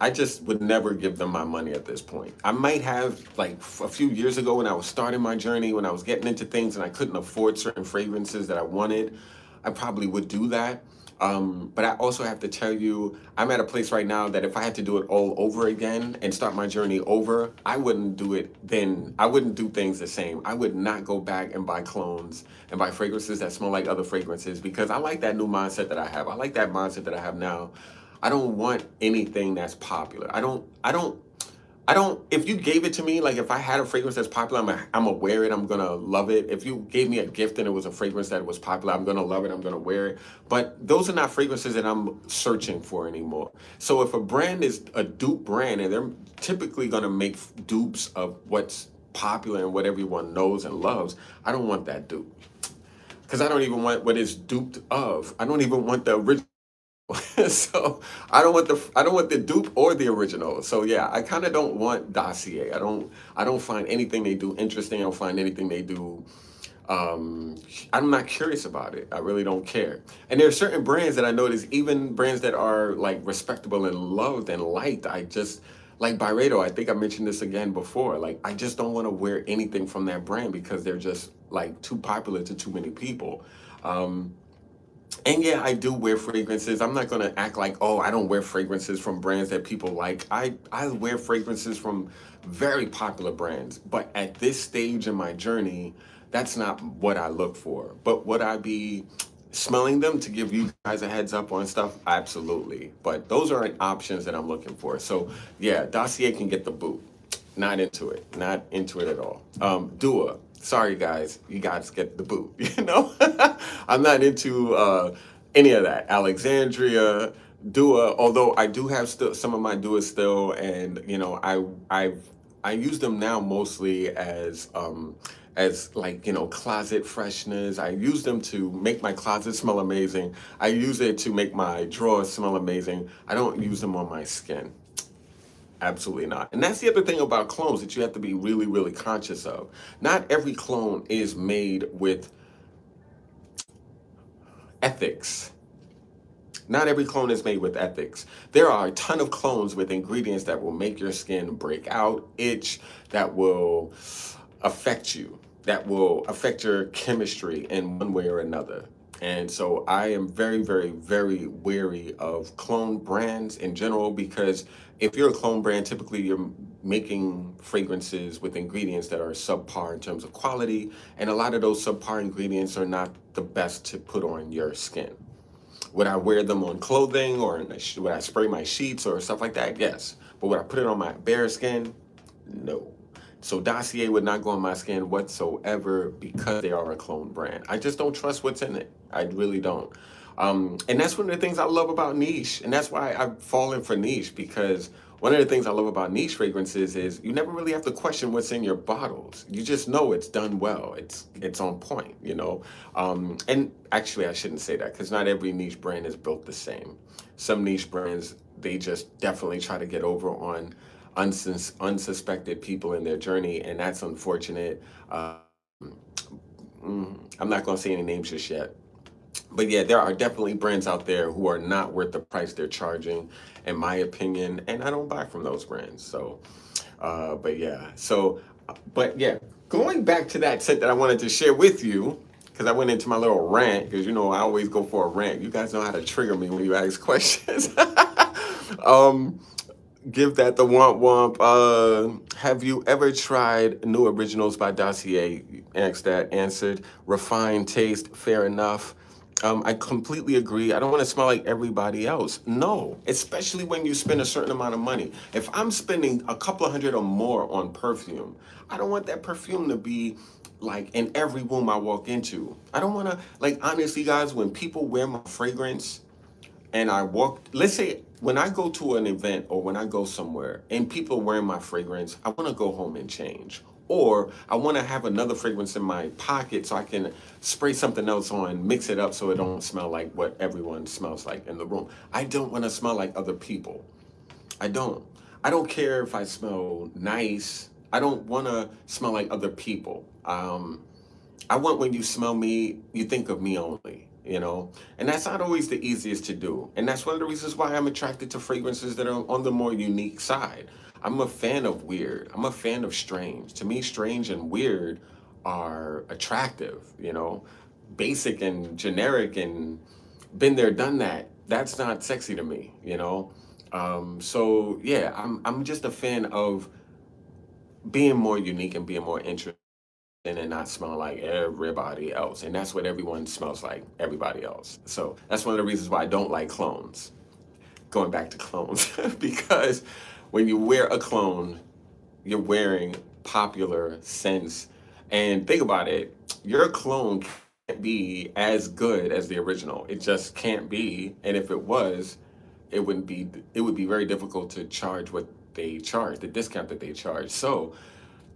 Speaker 1: I just would never give them my money at this point. I might have like a few years ago when I was starting my journey, when I was getting into things and I couldn't afford certain fragrances that I wanted, I probably would do that. Um, but I also have to tell you, I'm at a place right now that if I had to do it all over again and start my journey over, I wouldn't do it then. I wouldn't do things the same. I would not go back and buy clones and buy fragrances that smell like other fragrances because I like that new mindset that I have. I like that mindset that I have now. I don't want anything that's popular. I don't, I don't, I don't, if you gave it to me, like if I had a fragrance that's popular, I'm, I'm gonna wear it, I'm gonna love it. If you gave me a gift and it was a fragrance that was popular, I'm gonna love it, I'm gonna wear it. But those are not fragrances that I'm searching for anymore. So if a brand is a dupe brand and they're typically gonna make dupes of what's popular and what everyone knows and loves, I don't want that dupe. Because I don't even want what it's duped of. I don't even want the original so I don't want the I don't want the dupe or the original. So yeah, I kind of don't want dossier. I don't I don't find anything they do interesting. I don't find anything they do. Um, I'm not curious about it. I really don't care. And there are certain brands that I notice, even brands that are like respectable and loved and liked. I just like Byredo. I think I mentioned this again before. Like I just don't want to wear anything from that brand because they're just like too popular to too many people. Um, and yeah, I do wear fragrances. I'm not gonna act like, oh, I don't wear fragrances from brands that people like. I, I wear fragrances from very popular brands. But at this stage in my journey, that's not what I look for. But would I be smelling them to give you guys a heads up on stuff? Absolutely. But those aren't options that I'm looking for. So yeah, Dossier can get the boot. Not into it. Not into it at all. Um, Dua sorry guys, you guys get the boot. You know, I'm not into uh, any of that. Alexandria, Dua, although I do have still some of my Dua still, and you know, I I I use them now mostly as um, as like you know closet fresheners. I use them to make my closet smell amazing. I use it to make my drawers smell amazing. I don't use them on my skin. Absolutely not. And that's the other thing about clones that you have to be really, really conscious of. Not every clone is made with ethics. Not every clone is made with ethics. There are a ton of clones with ingredients that will make your skin break out, itch, that will affect you, that will affect your chemistry in one way or another. And so I am very, very, very wary of clone brands in general because if you're a clone brand, typically you're making fragrances with ingredients that are subpar in terms of quality. And a lot of those subpar ingredients are not the best to put on your skin. Would I wear them on clothing or would I spray my sheets or stuff like that? Yes. But would I put it on my bare skin? No. So Dossier would not go on my skin whatsoever because they are a clone brand. I just don't trust what's in it. I really don't. Um, and that's one of the things I love about niche. And that's why I've fallen for niche because one of the things I love about niche fragrances is you never really have to question what's in your bottles. You just know it's done well. It's it's on point, you know. Um, and actually, I shouldn't say that because not every niche brand is built the same. Some niche brands they just definitely try to get over on unsus- unsuspected people in their journey, and that's unfortunate. Um, mm, I'm not going to say any names just yet. But yeah, there are definitely brands out there who are not worth the price they're charging, in my opinion, and I don't buy from those brands. So, uh, but yeah, so, but yeah, going back to that set that I wanted to share with you, because I went into my little rant, because you know I always go for a rant. You guys know how to trigger me when you ask questions. um, give that the womp womp. Uh, have you ever tried New Originals by Dossier? Asked that, answered. Refined taste, fair enough. Um, I completely agree. I don't want to smell like everybody else. No, especially when you spend a certain amount of money. If I'm spending a couple of hundred or more on perfume, I don't want that perfume to be like in every room I walk into. I don't want to, like, honestly, guys, when people wear my fragrance and I walk, let's say when I go to an event or when I go somewhere and people wearing my fragrance, I want to go home and change. Or I want to have another fragrance in my pocket so I can spray something else on, mix it up so it don't smell like what everyone smells like in the room. I don't want to smell like other people. I don't. I don't care if I smell nice. I don't want to smell like other people. Um, I want when you smell me, you think of me only you know? And that's not always the easiest to do. And that's one of the reasons why i'm attracted to fragrances that are on the more unique side. I'm a fan of weird. I'm a fan of strange. To me strange and weird are attractive you know? Basic and generic and been there done that. That's not sexy to me you know? Um, so yeah i'm i'm just a fan of being more unique and being more interesting and then not smell like everybody else. And that's what everyone smells like, everybody else. So that's one of the reasons why I don't like clones. Going back to clones, because when you wear a clone, you're wearing popular scents. And think about it, your clone can't be as good as the original. It just can't be. And if it was, it wouldn't be it would be very difficult to charge what they charge, the discount that they charge. So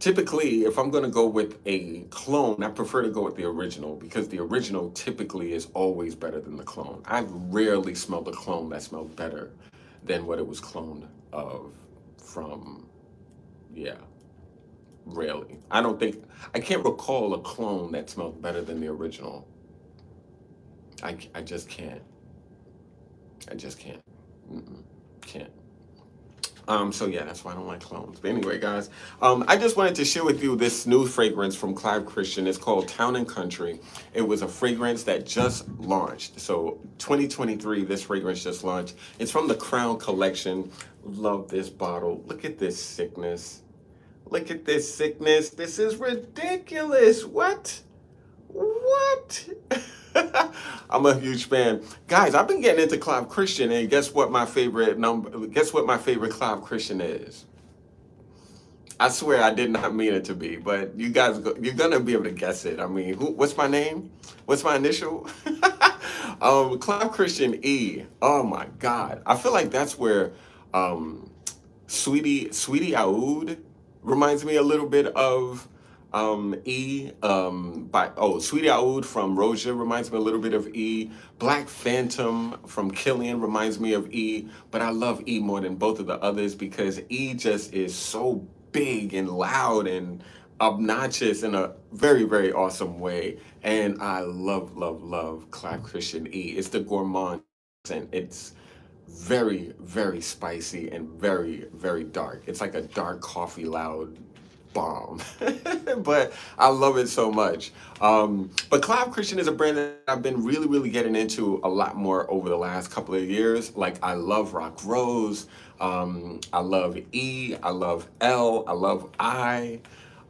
Speaker 1: Typically, if I'm going to go with a clone, I prefer to go with the original because the original typically is always better than the clone. I've rarely smelled a clone that smelled better than what it was cloned of from, yeah, rarely. I don't think, I can't recall a clone that smelled better than the original. I, I just can't. I just can't. Mm-mm, can't. Um, so yeah, that's why I don't like clones. But anyway, guys, um, I just wanted to share with you this new fragrance from Clive Christian. It's called Town and Country. It was a fragrance that just launched. So 2023, this fragrance just launched. It's from the Crown Collection. Love this bottle. Look at this sickness. Look at this sickness. This is ridiculous. What? What? I'm a huge fan. Guys, I've been getting into Clive Christian, and guess what my favorite number guess what my favorite Clive Christian is? I swear I did not mean it to be, but you guys you're gonna be able to guess it. I mean, who, what's my name? What's my initial? um, Clive Christian E. Oh my God, I feel like that's where um, Sweetie Sweetie Aoud reminds me a little bit of um, E um, by oh Sweetie Aoud from Roja reminds me a little bit of E. Black Phantom from Kilian reminds me of E, but I love E more than both of the others because E just is so big and loud and obnoxious in a very very awesome way. And I love love love Clive Christian E. It's the gourmand and It's very, very spicy and very, very dark. It's like a dark coffee loud bomb. but I love it so much. Um, but Clive Christian is a brand that I've been really, really getting into a lot more over the last couple of years. Like I love Rock Rose. Um, I love E. I love L. I love I.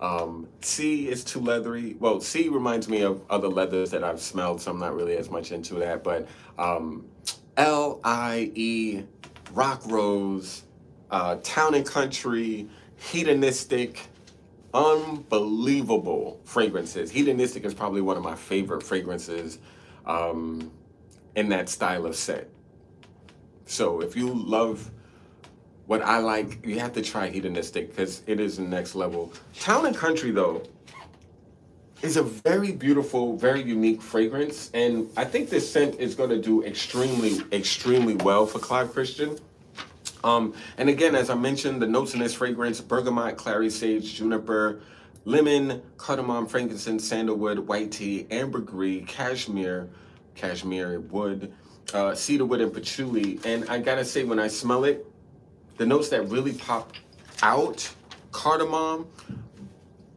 Speaker 1: Um, C is too leathery. Well, C reminds me of other leathers that I've smelled, so I'm not really as much into that. But um, L I E, Rock Rose, uh, Town and Country, Hedonistic, unbelievable fragrances. Hedonistic is probably one of my favorite fragrances um, in that style of scent. So if you love what I like, you have to try Hedonistic because it is the next level. Town and Country, though, is a very beautiful, very unique fragrance. And I think this scent is going to do extremely, extremely well for Clive Christian. Um, and again, as I mentioned, the notes in this fragrance, bergamot, clary sage, juniper, lemon, cardamom, frankincense, sandalwood, white tea, ambergris, cashmere, cashmere wood, uh, cedarwood, and patchouli. And I gotta say, when I smell it, the notes that really pop out, cardamom,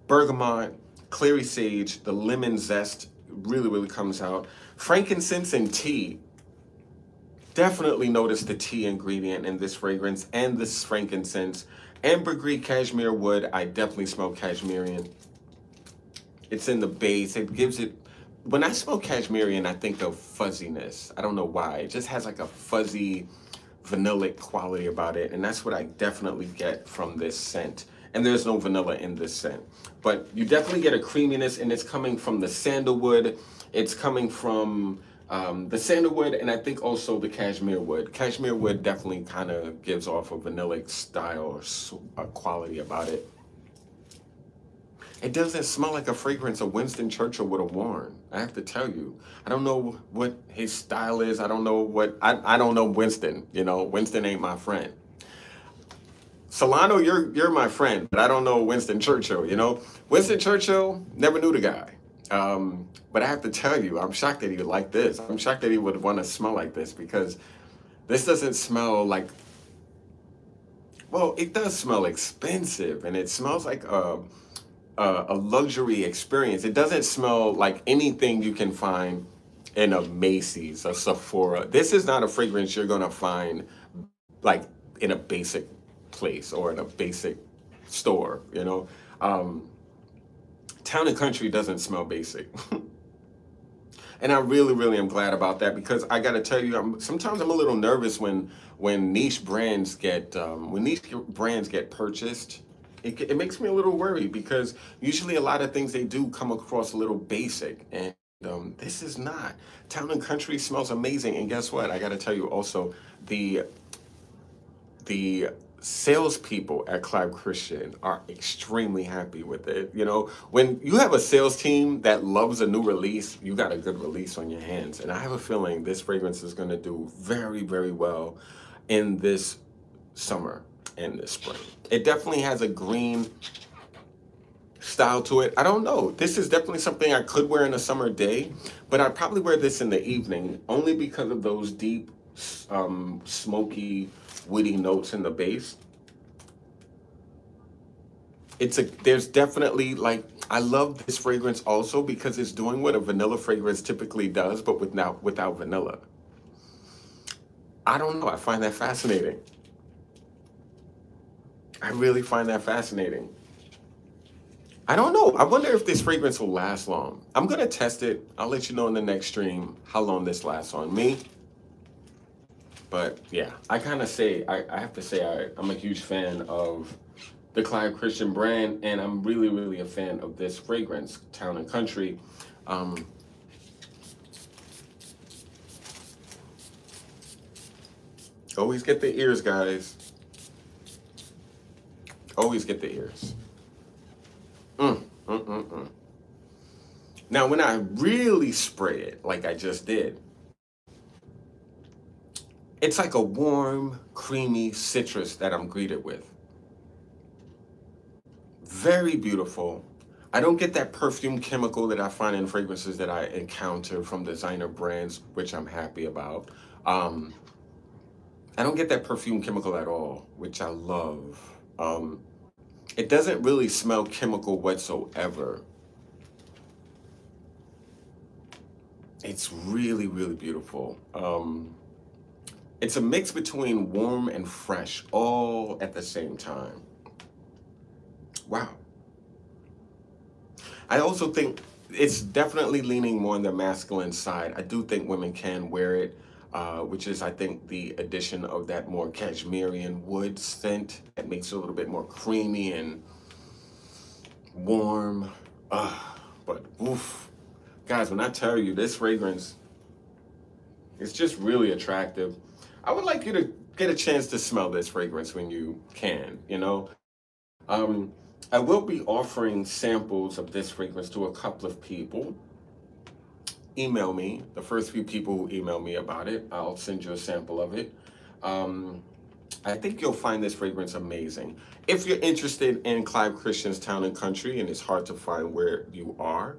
Speaker 1: bergamot, clary sage, the lemon zest really, really comes out. Frankincense and tea. Definitely notice the tea ingredient in this fragrance and this frankincense. Ambergris cashmere wood, I definitely smell cashmeran. It's in the base. It gives it, when I smell cashmeran, I think of fuzziness. I don't know why. It just has like a fuzzy, vanillic quality about it. And that's what I definitely get from this scent and there's no vanilla in this scent. But you definitely get a creaminess, and it's coming from the sandalwood. It's coming from um, the sandalwood, and I think also the cashmere wood. Cashmere wood definitely kind of gives off a vanillic style or a quality about it. It doesn't smell like a fragrance of Winston Churchill would have worn. I have to tell you. I don't know what his style is. I don't know what I, I don't know Winston. You know, Winston ain't my friend. Solano, you're you're my friend, but I don't know Winston Churchill. You know, Winston Churchill never knew the guy. Um, but I have to tell you, I'm shocked that he would like this. I'm shocked that he would want to smell like this because this doesn't smell like. Well, it does smell expensive, and it smells like a, a, a luxury experience. It doesn't smell like anything you can find in a Macy's, a Sephora. This is not a fragrance you're gonna find like in a basic place or in a basic store, you know. Um, town and country doesn't smell basic. and I really, really am glad about that because I got to tell you, I'm, sometimes I'm a little nervous when when niche brands get um, when niche brands get purchased. It, it makes me a little worried because usually a lot of things they do come across a little basic and um, this is not. Town and country smells amazing, and guess what? I got to tell you also the the salespeople at Clive Christian are extremely happy with it. You know, when you have a sales team that loves a new release, you got a good release on your hands. And I have a feeling this fragrance is going to do very, very well in this summer and this spring. It definitely has a green style to it. I don't know. This is definitely something I could wear in a summer day, but I'd probably wear this in the evening only because of those deep, um, smoky, woody notes in the base. It's a there's definitely like I love this fragrance also because it's doing what a vanilla fragrance typically does, but without without vanilla. I don't know. I find that fascinating. I really find that fascinating. I don't know. I wonder if this fragrance will last long. I'm going to test it. I'll let you know in the next stream how long this lasts on me. But yeah, I kind of say, I, I, have to say, I, I'm a huge fan of the Clive Christian brand, and I'm really, really a fan of this fragrance, Town and Country. Um, always get the ears, guys. Always get the ears. Mm, mm, mm, mm. Now, when I really spray it, like I just did, it's like a warm, creamy citrus that I'm greeted with. Very beautiful, I don't get that perfume chemical that I find in fragrances that I encounter from designer brands, which I'm happy about. Um, I don't get that perfume chemical at all, which I love. Um, it doesn't really smell chemical whatsoever. It's really, really beautiful. Um, it's a mix between warm and fresh, all at the same time. Wow. I also think it's definitely leaning more on the masculine side. I do think women can wear it, uh, which is, I think, the addition of that more cashmeran wood scent that makes it a little bit more creamy and warm. Uh, but oof, guys, when I tell you this fragrance, it's just really attractive. I would like you to get a chance to smell this fragrance when you can, you know. Um, I will be offering samples of this fragrance to a couple of people. Email me, the first few people who email me about it, I'll send you a sample of it. Um, I think you'll find this fragrance amazing. If you're interested in Clive Christian's Town and Country and it's hard to find where you are,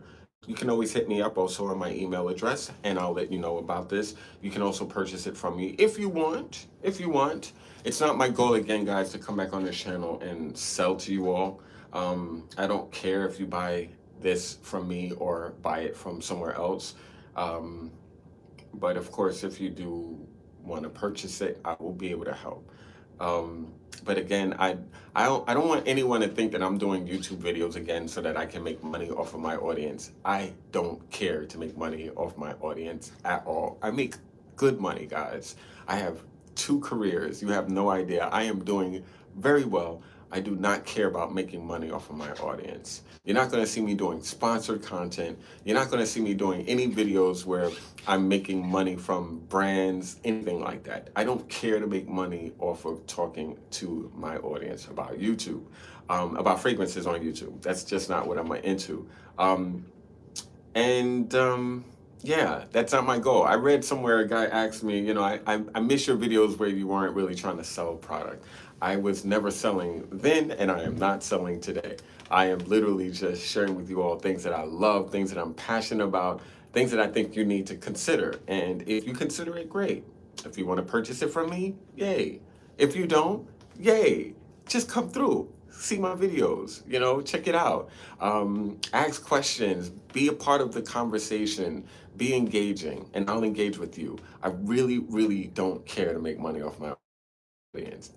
Speaker 1: you can always hit me up also on my email address and I'll let you know about this. You can also purchase it from me if you want, if you want. It's not my goal again, guys, to come back on this channel and sell to you all. Um, I don't care if you buy this from me or buy it from somewhere else. Um, but of course, if you do want to purchase it, I will be able to help. Um, but again, I I don't I don't want anyone to think that I'm doing YouTube videos again so that I can make money off of my audience. I don't care to make money off my audience at all. I make good money, guys. I have two careers. You have no idea. I am doing very well. I do not care about making money off of my audience. You're not going to see me doing sponsored content. You're not going to see me doing any videos where I'm making money from brands, anything like that. I don't care to make money off of talking to my audience about YouTube, um, about fragrances on YouTube. That's just not what I'm into. Um, and um, yeah, that's not my goal. I read somewhere a guy asked me, you know, I, I, I miss your videos where you weren't really trying to sell a product. I was never selling then, and I am not selling today. I am literally just sharing with you all things that I love, things that I'm passionate about, things that I think you need to consider. And if you consider it, great. If you want to purchase it from me, yay. If you don't, yay. Just come through. See my videos, you know, check it out. Um, ask questions, be a part of the conversation, be engaging, and I'll engage with you. I really, really don't care to make money off my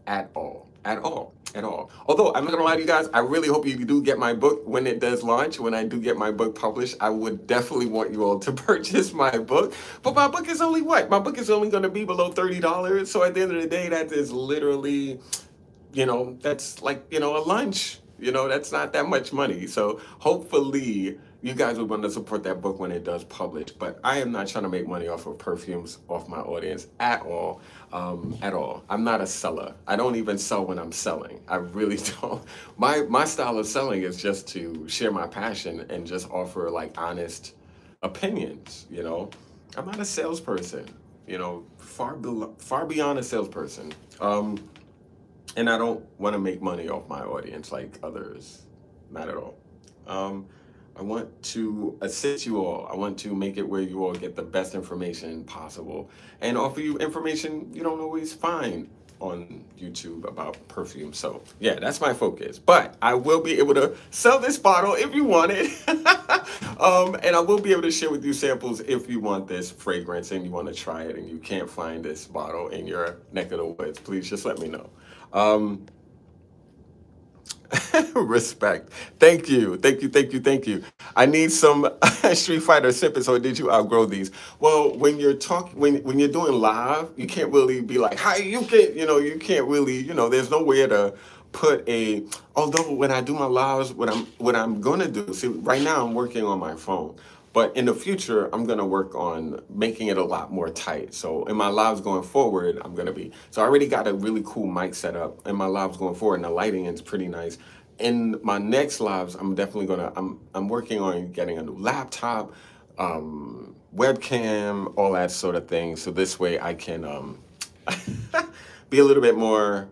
Speaker 1: at all, at all, at all. Although I'm not gonna lie to you guys, I really hope you do get my book when it does launch. When I do get my book published, I would definitely want you all to purchase my book. But my book is only what? My book is only gonna be below thirty dollars. So at the end of the day, that is literally, you know, that's like you know a lunch. You know, that's not that much money. So hopefully you guys would want to support that book when it does publish. But I am not trying to make money off of perfumes off my audience at all, um, at all. I'm not a seller. I don't even sell when I'm selling. I really don't. My my style of selling is just to share my passion and just offer like honest opinions. You know, I'm not a salesperson. You know, far be- far beyond a salesperson. Um, and I don't want to make money off my audience like others. Not at all. Um, I want to assist you all. I want to make it where you all get the best information possible and offer you information you don't always find on YouTube about perfume. So yeah, that's my focus. But I will be able to sell this bottle if you want it. um, and I will be able to share with you samples if you want this fragrance and you want to try it and you can't find this bottle in your neck of the woods. Please just let me know. Um, Respect. Thank you. Thank you. Thank you. Thank you. I need some Street Fighter sippers, or did you outgrow these? Well, when you're talking, when when you're doing live, you can't really be like, "Hi, you can't," you know, you can't really, you know, there's nowhere to put a. Although when I do my lives, what I'm what I'm gonna do. See, right now I'm working on my phone. But in the future, I'm gonna work on making it a lot more tight. So in my lives going forward, I'm gonna be. So I already got a really cool mic set up in my lives going forward, and the lighting is pretty nice. In my next lives, I'm definitely gonna. I'm I'm working on getting a new laptop, um, webcam, all that sort of thing. So this way I can um, be a little bit more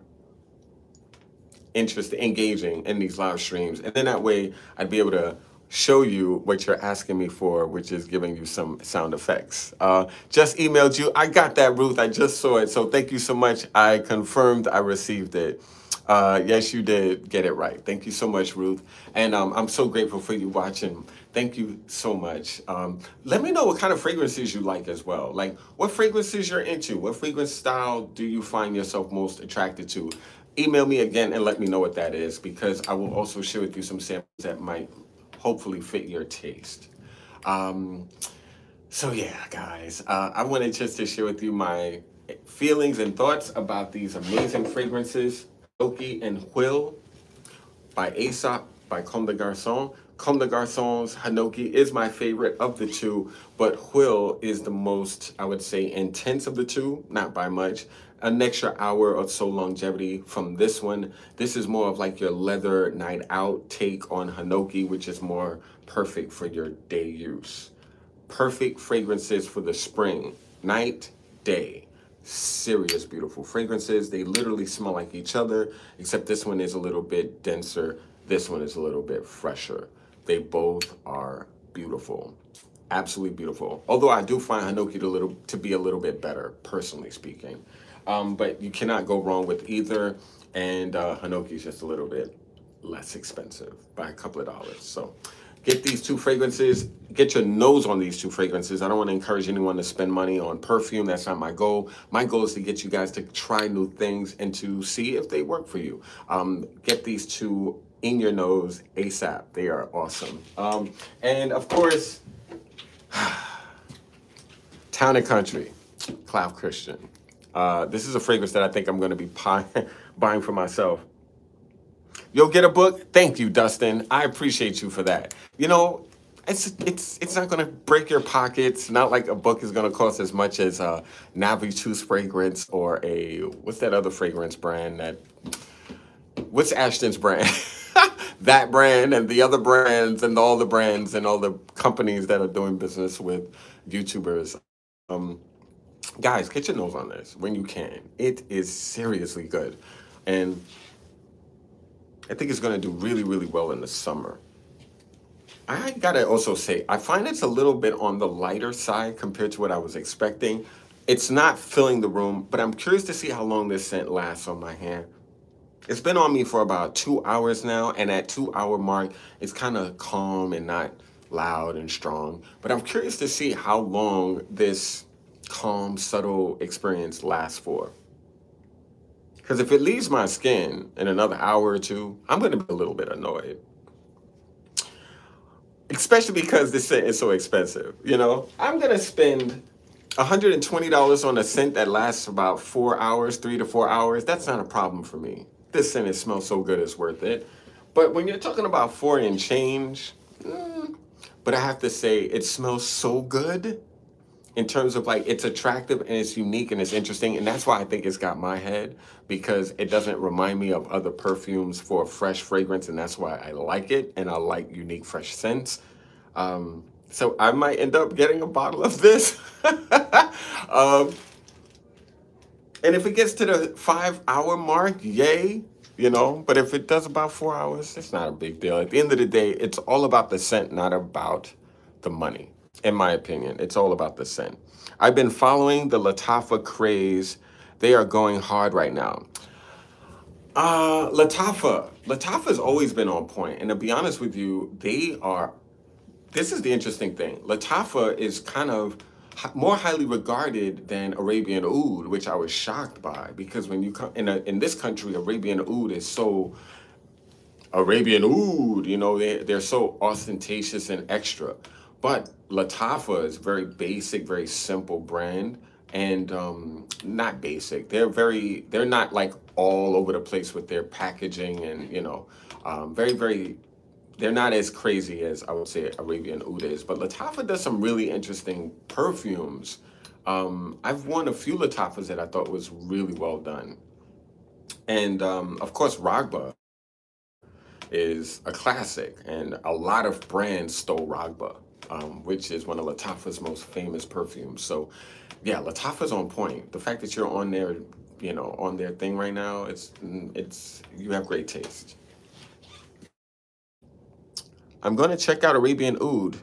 Speaker 1: interested, engaging in these live streams, and then that way I'd be able to show you what you're asking me for, which is giving you some sound effects. Uh, just emailed you. I got that, Ruth. I just saw it. So thank you so much. I confirmed I received it. Uh, yes, you did get it right. Thank you so much, Ruth. And um, I'm so grateful for you watching. Thank you so much. Um, let me know what kind of fragrances you like as well. Like what fragrances you're into. What fragrance style do you find yourself most attracted to? Email me again and let me know what that is because I will also share with you some samples that might hopefully fit your taste. Um, so yeah, guys, uh, I wanted just to share with you my feelings and thoughts about these amazing fragrances, Oki and Hwyl by Aesop by Comme des Garçons. Comme des Garçons Hinoki is my favorite of the two, but Hwyl is the most, I would say, intense of the two, not by much an extra hour or so longevity from this one. This is more of like your leather night out take on Hinoki, which is more perfect for your day use. Perfect fragrances for the spring, night, day. Serious beautiful fragrances. They literally smell like each other, except this one is a little bit denser. This one is a little bit fresher. They both are beautiful absolutely beautiful. Although I do find Hinoki to little to be a little bit better, personally speaking. Um, but you cannot go wrong with either. And uh, Hinoki is just a little bit less expensive by a couple of dollars. So get these two fragrances, get your nose on these two fragrances. I don't want to encourage anyone to spend money on perfume. That's not my goal. My goal is to get you guys to try new things and to see if they work for you. Um, get these two in your nose ASAP. They are awesome. Um, and of course, Town and Country, Clive Christian. Uh, this is a fragrance that I think I'm going to be buying for myself. You'll get a book? Thank you, Dustin. I appreciate you for that. You know, it's it's it's not going to break your pockets. Not like a book is going to cost as much as a Navitus fragrance or a what's that other fragrance brand that what's Ashton's brand? that brand and the other brands and all the brands and all the companies that are doing business with YouTubers. Um, guys, get your nose on this when you can. It is seriously good. And I think it's going to do really, really well in the summer. I gotta also say, I find it's a little bit on the lighter side compared to what I was expecting. It's not filling the room, but I'm curious to see how long this scent lasts on my hand. It's been on me for about two hours now, and at two hour mark, it's kind of calm and not loud and strong. But I'm curious to see how long this calm, subtle experience lasts for. Because if it leaves my skin in another hour or two, I'm going to be a little bit annoyed. Especially because this scent is so expensive. You know, I'm going to spend $120 on a scent that lasts about four hours, three to four hours. That's not a problem for me. This scent smells so good, it's worth it. But when you're talking about four and change, mm, but I have to say, it smells so good in terms of like it's attractive and it's unique and it's interesting and that's why I think it's got my head because it doesn't remind me of other perfumes for fresh fragrance and that's why I like it and I like unique fresh scents. Um, so I might end up getting a bottle of this. um, and if it gets to the five hour mark, yay, you know, but if it does about four hours, it's not a big deal. At the end of the day, it's all about the scent, not about the money in my opinion. It's all about the scent. I've been following the Lattafa craze. They are going hard right now. Uh, Latafa. Lattafa has always been on point. And to be honest with you, they are, this is the interesting thing. Lattafa is kind of more highly regarded than Arabian Oud, which I was shocked by because when you come in, a, in this country, Arabian Oud is so Arabian Oud, you know, they, they're so ostentatious and extra. But Lattafa is very basic, very simple brand and um, not basic. They're very, they're not like all over the place with their packaging and, you know, um, very, very, they're not as crazy as I would say Arabian Oud is. But Lattafa does some really interesting perfumes. Um, I've worn a few Lattafas that I thought was really well done. And um, of course, Raghba is a classic and a lot of brands stole Raghba um, which is one of Lattafa's most famous perfumes. So yeah, Lattafa's on point. The fact that you're on their, you know, on their thing right now, it's, it's, you have great taste. I'm going to check out Arabian Oud.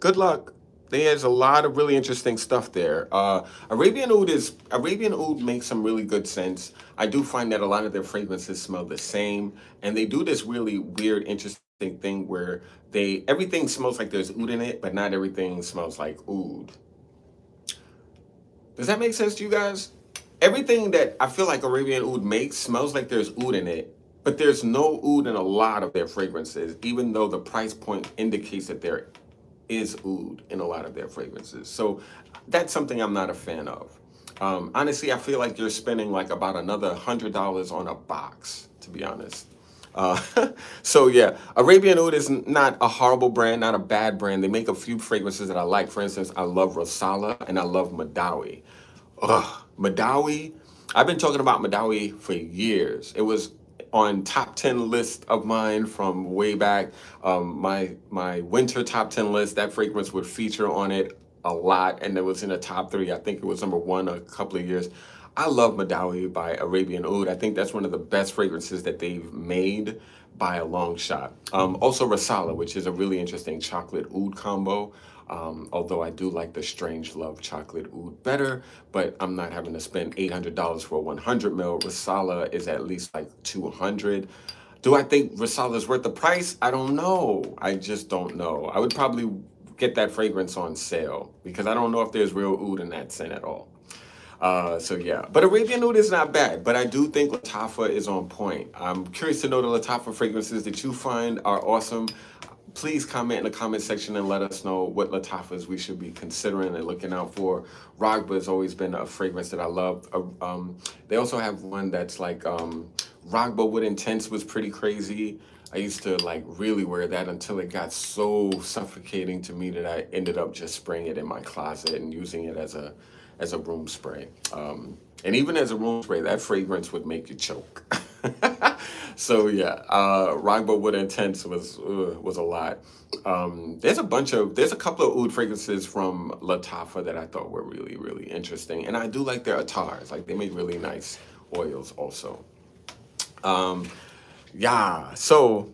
Speaker 1: Good luck. There's a lot of really interesting stuff there. Uh, Arabian Oud is Arabian Oud makes some really good sense. I do find that a lot of their fragrances smell the same, and they do this really weird, interesting thing where they everything smells like there's oud in it, but not everything smells like oud. Does that make sense to you guys? Everything that I feel like Arabian Oud makes smells like there's oud in it, but there's no oud in a lot of their fragrances, even though the price point indicates that there is oud in a lot of their fragrances. So that's something I'm not a fan of. Um, honestly, I feel like you're spending like about another hundred dollars on a box, to be honest. Uh, so yeah, Arabian Oud is not a horrible brand, not a bad brand. They make a few fragrances that I like. For instance, I love Rissala and I love Madawi. Ugh, Madawi. I've been talking about Madawi for years. It was on top 10 list of mine from way back. Um, my my winter top 10 list, that fragrance would feature on it a lot and it was in the top three. I think it was number one a couple of years. I love Madawi by Arabian Oud. I think that's one of the best fragrances that they've made by a long shot. Um, also Rasala, which is a really interesting chocolate oud combo. Um, although I do like the Strange Love Chocolate Oud better, but I'm not having to spend $800 for a 100 mil. Rasala is at least like 200. Do I think Rasala is worth the price? I don't know. I just don't know. I would probably get that fragrance on sale because I don't know if there's real oud in that scent at all. Uh, so yeah, but Arabian Oud is not bad, but I do think Lattafa is on point. I'm curious to know the Lattafa fragrances that you find are awesome please comment in the comment section and let us know what Lattafas we should be considering and looking out for. Raghba has always been a fragrance that I love. Uh, um, they also have one that's like um, Raghba Wood Intense was pretty crazy. I used to like really wear that until it got so suffocating to me that I ended up just spraying it in my closet and using it as a as a room spray. Um, and even as a room spray, that fragrance would make you choke. so yeah, uh, Raghba Wood Intense was uh, was a lot. Um, there's a bunch of there's a couple of oud fragrances from Lattafa that I thought were really really interesting, and I do like their attars. Like they make really nice oils also. Um, yeah, so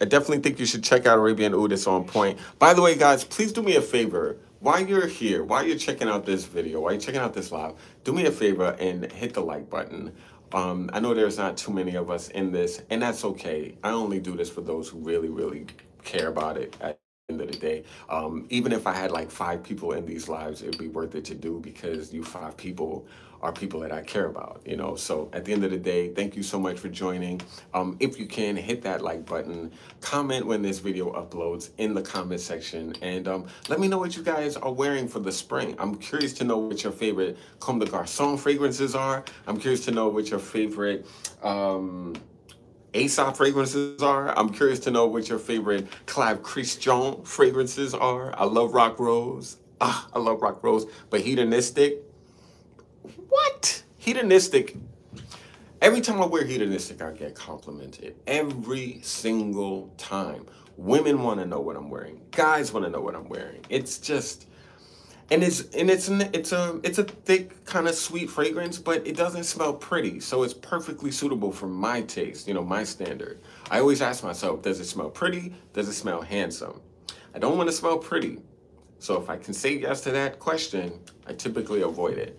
Speaker 1: I definitely think you should check out Arabian Oud. It's on point. By the way, guys, please do me a favor. While you're here, while you're checking out this video, while you're checking out this live, do me a favor and hit the like button. Um, I know there's not too many of us in this, and that's okay. I only do this for those who really, really care about it at the end of the day. Um, even if I had like five people in these lives, it'd be worth it to do because you five people are people that I care about, you know. So at the end of the day, thank you so much for joining. Um, if you can, hit that like button, comment when this video uploads in the comment section, and um, let me know what you guys are wearing for the spring. I'm curious to know what your favorite Comme des Garçons fragrances are. I'm curious to know what your favorite um, Aesop fragrances are. I'm curious to know what your favorite Clive Christian fragrances are. I love Rock Rose. Ah, I love Rock Rose, but hedonistic what? Hedonistic. Every time I wear hedonistic, I get complimented. Every single time. Women want to know what I'm wearing. Guys want to know what I'm wearing. It's just, and it's and it's it's a it's a thick kind of sweet fragrance, but it doesn't smell pretty. So it's perfectly suitable for my taste. You know, my standard. I always ask myself, does it smell pretty? Does it smell handsome? I don't want to smell pretty. So if I can say yes to that question, I typically avoid it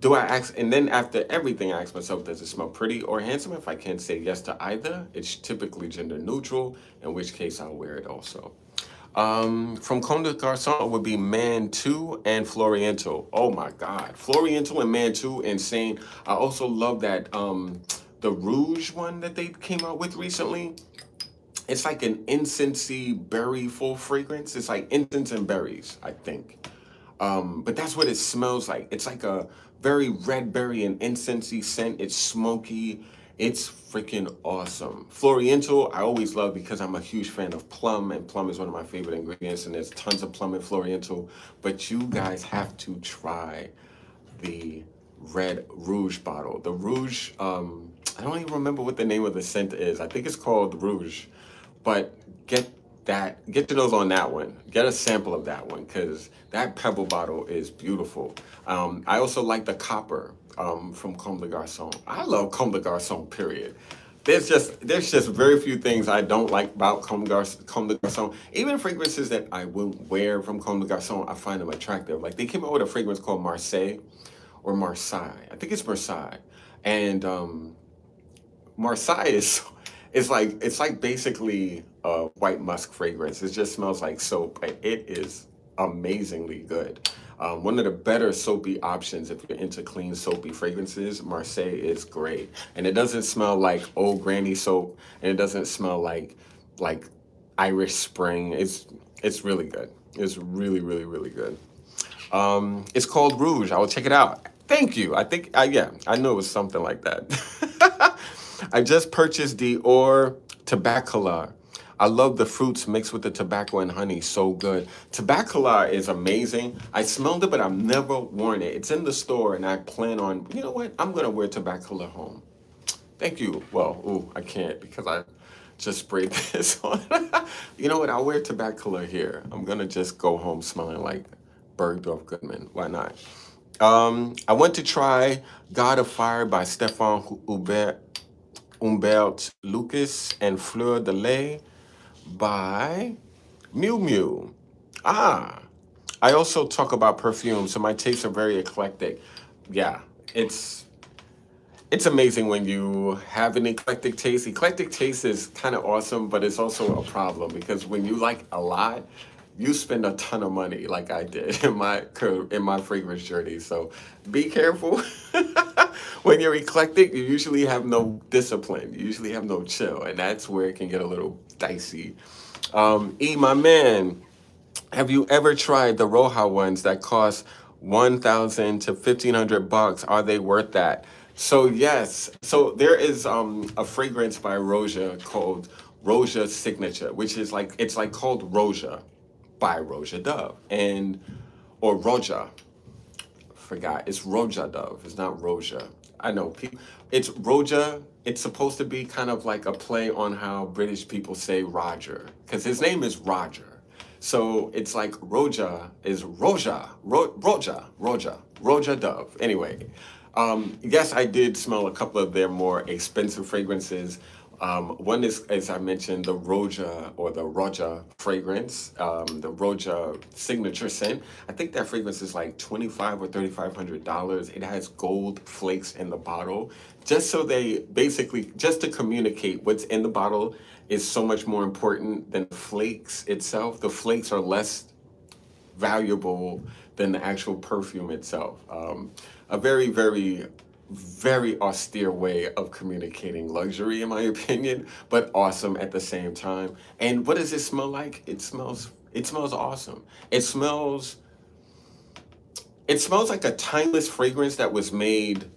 Speaker 1: do I ask, and then after everything, I ask myself, does it smell pretty or handsome? If I can't say yes to either, it's typically gender neutral, in which case I'll wear it also. Um, from Comme des Garçons would be Mantoux and Floriental. Oh my God, Floriental and Mantoux, insane. I also love that, um, the Rouge one that they came out with recently. It's like an incensey berry full fragrance. It's like incense and berries, I think. Um, but that's what it smells like. It's like a very red berry and incensey scent. It's smoky. It's freaking awesome. Floriental, I always love because I'm a huge fan of plum, and plum is one of my favorite ingredients, and there's tons of plum in Floriental. But you guys have to try the red rouge bottle. The rouge, um, I don't even remember what the name of the scent is. I think it's called rouge. But get that, get your nose on that one. Get a sample of that one because that pebble bottle is beautiful. Um, I also like the copper um, from Comme des Garçons. I love Comme des Garçons, period. there's just there's just very few things I don't like about Comme Gar- Comme des Garçons. Even fragrances that I wouldn't wear from Comme des Garçons, I find them attractive. Like they came out with a fragrance called Marseille or Marseille. I think it's Marseille. And um, Marseille is it's like it's like basically a white musk fragrance. It just smells like soap. It is amazingly good. Um, one of the better soapy options if you're into clean soapy fragrances, Marseille is great. And it doesn't smell like old granny soap and it doesn't smell like like Irish Spring. It's it's really good. It's really, really, really good. Um, it's called Rouge. I will check it out. Thank you. I think, uh, yeah, I know it was something like that. I just purchased Dior Tobacolor. I love the fruits mixed with the tobacco and honey. So good. Tobacolor is amazing. I smelled it, but I've never worn it. It's in the store, and I plan on, you know what? I'm going to wear Tobacolor home. Thank you. Well, ooh, I can't because I just sprayed this on. you know what? I'll wear Tobacolor here. I'm going to just go home smelling like Bergdorf Goodman. Why not? Um, I went to try God of Fire by Stefan Hubert, Humbert Lucas and Fleur de Lys by Miu Miu. Ah, I also talk about perfume, so my tastes are very eclectic. Yeah, it's it's amazing when you have an eclectic taste. Eclectic taste is kind of awesome, but it's also a problem because when you like a lot, you spend a ton of money like I did in my in my fragrance journey. So be careful. when you're eclectic, you usually have no discipline. You usually have no chill, and that's where it can get a little dicey. Um, e, my man, have you ever tried the Roja ones that cost 1,000 to 1,500 bucks? Are they worth that? So yes, so there is um, a fragrance by Roja called Roja Signature, which is like, it's like called Roja by Roja Dove and, or Roja, forgot, it's Roja Dove, it's not Roja. I know people, it's Roja, it's supposed to be kind of like a play on how British people say Roger, because his name is Roger. So it's like Roja is Roja, Ro, Roja, Roja, Roja Dove. Anyway, um, yes, I did smell a couple of their more expensive fragrances. Um, one is, as I mentioned, the Roja or the Roja fragrance, um, the Roja signature scent. I think that fragrance is like twenty-five or thirty-five hundred dollars. It has gold flakes in the bottle, just so they basically just to communicate what's in the bottle is so much more important than flakes itself. The flakes are less valuable than the actual perfume itself. Um, a very, very very austere way of communicating luxury, in my opinion, but awesome at the same time. And what does it smell like? It smells, it smells awesome. It smells, it smells like a timeless fragrance that was made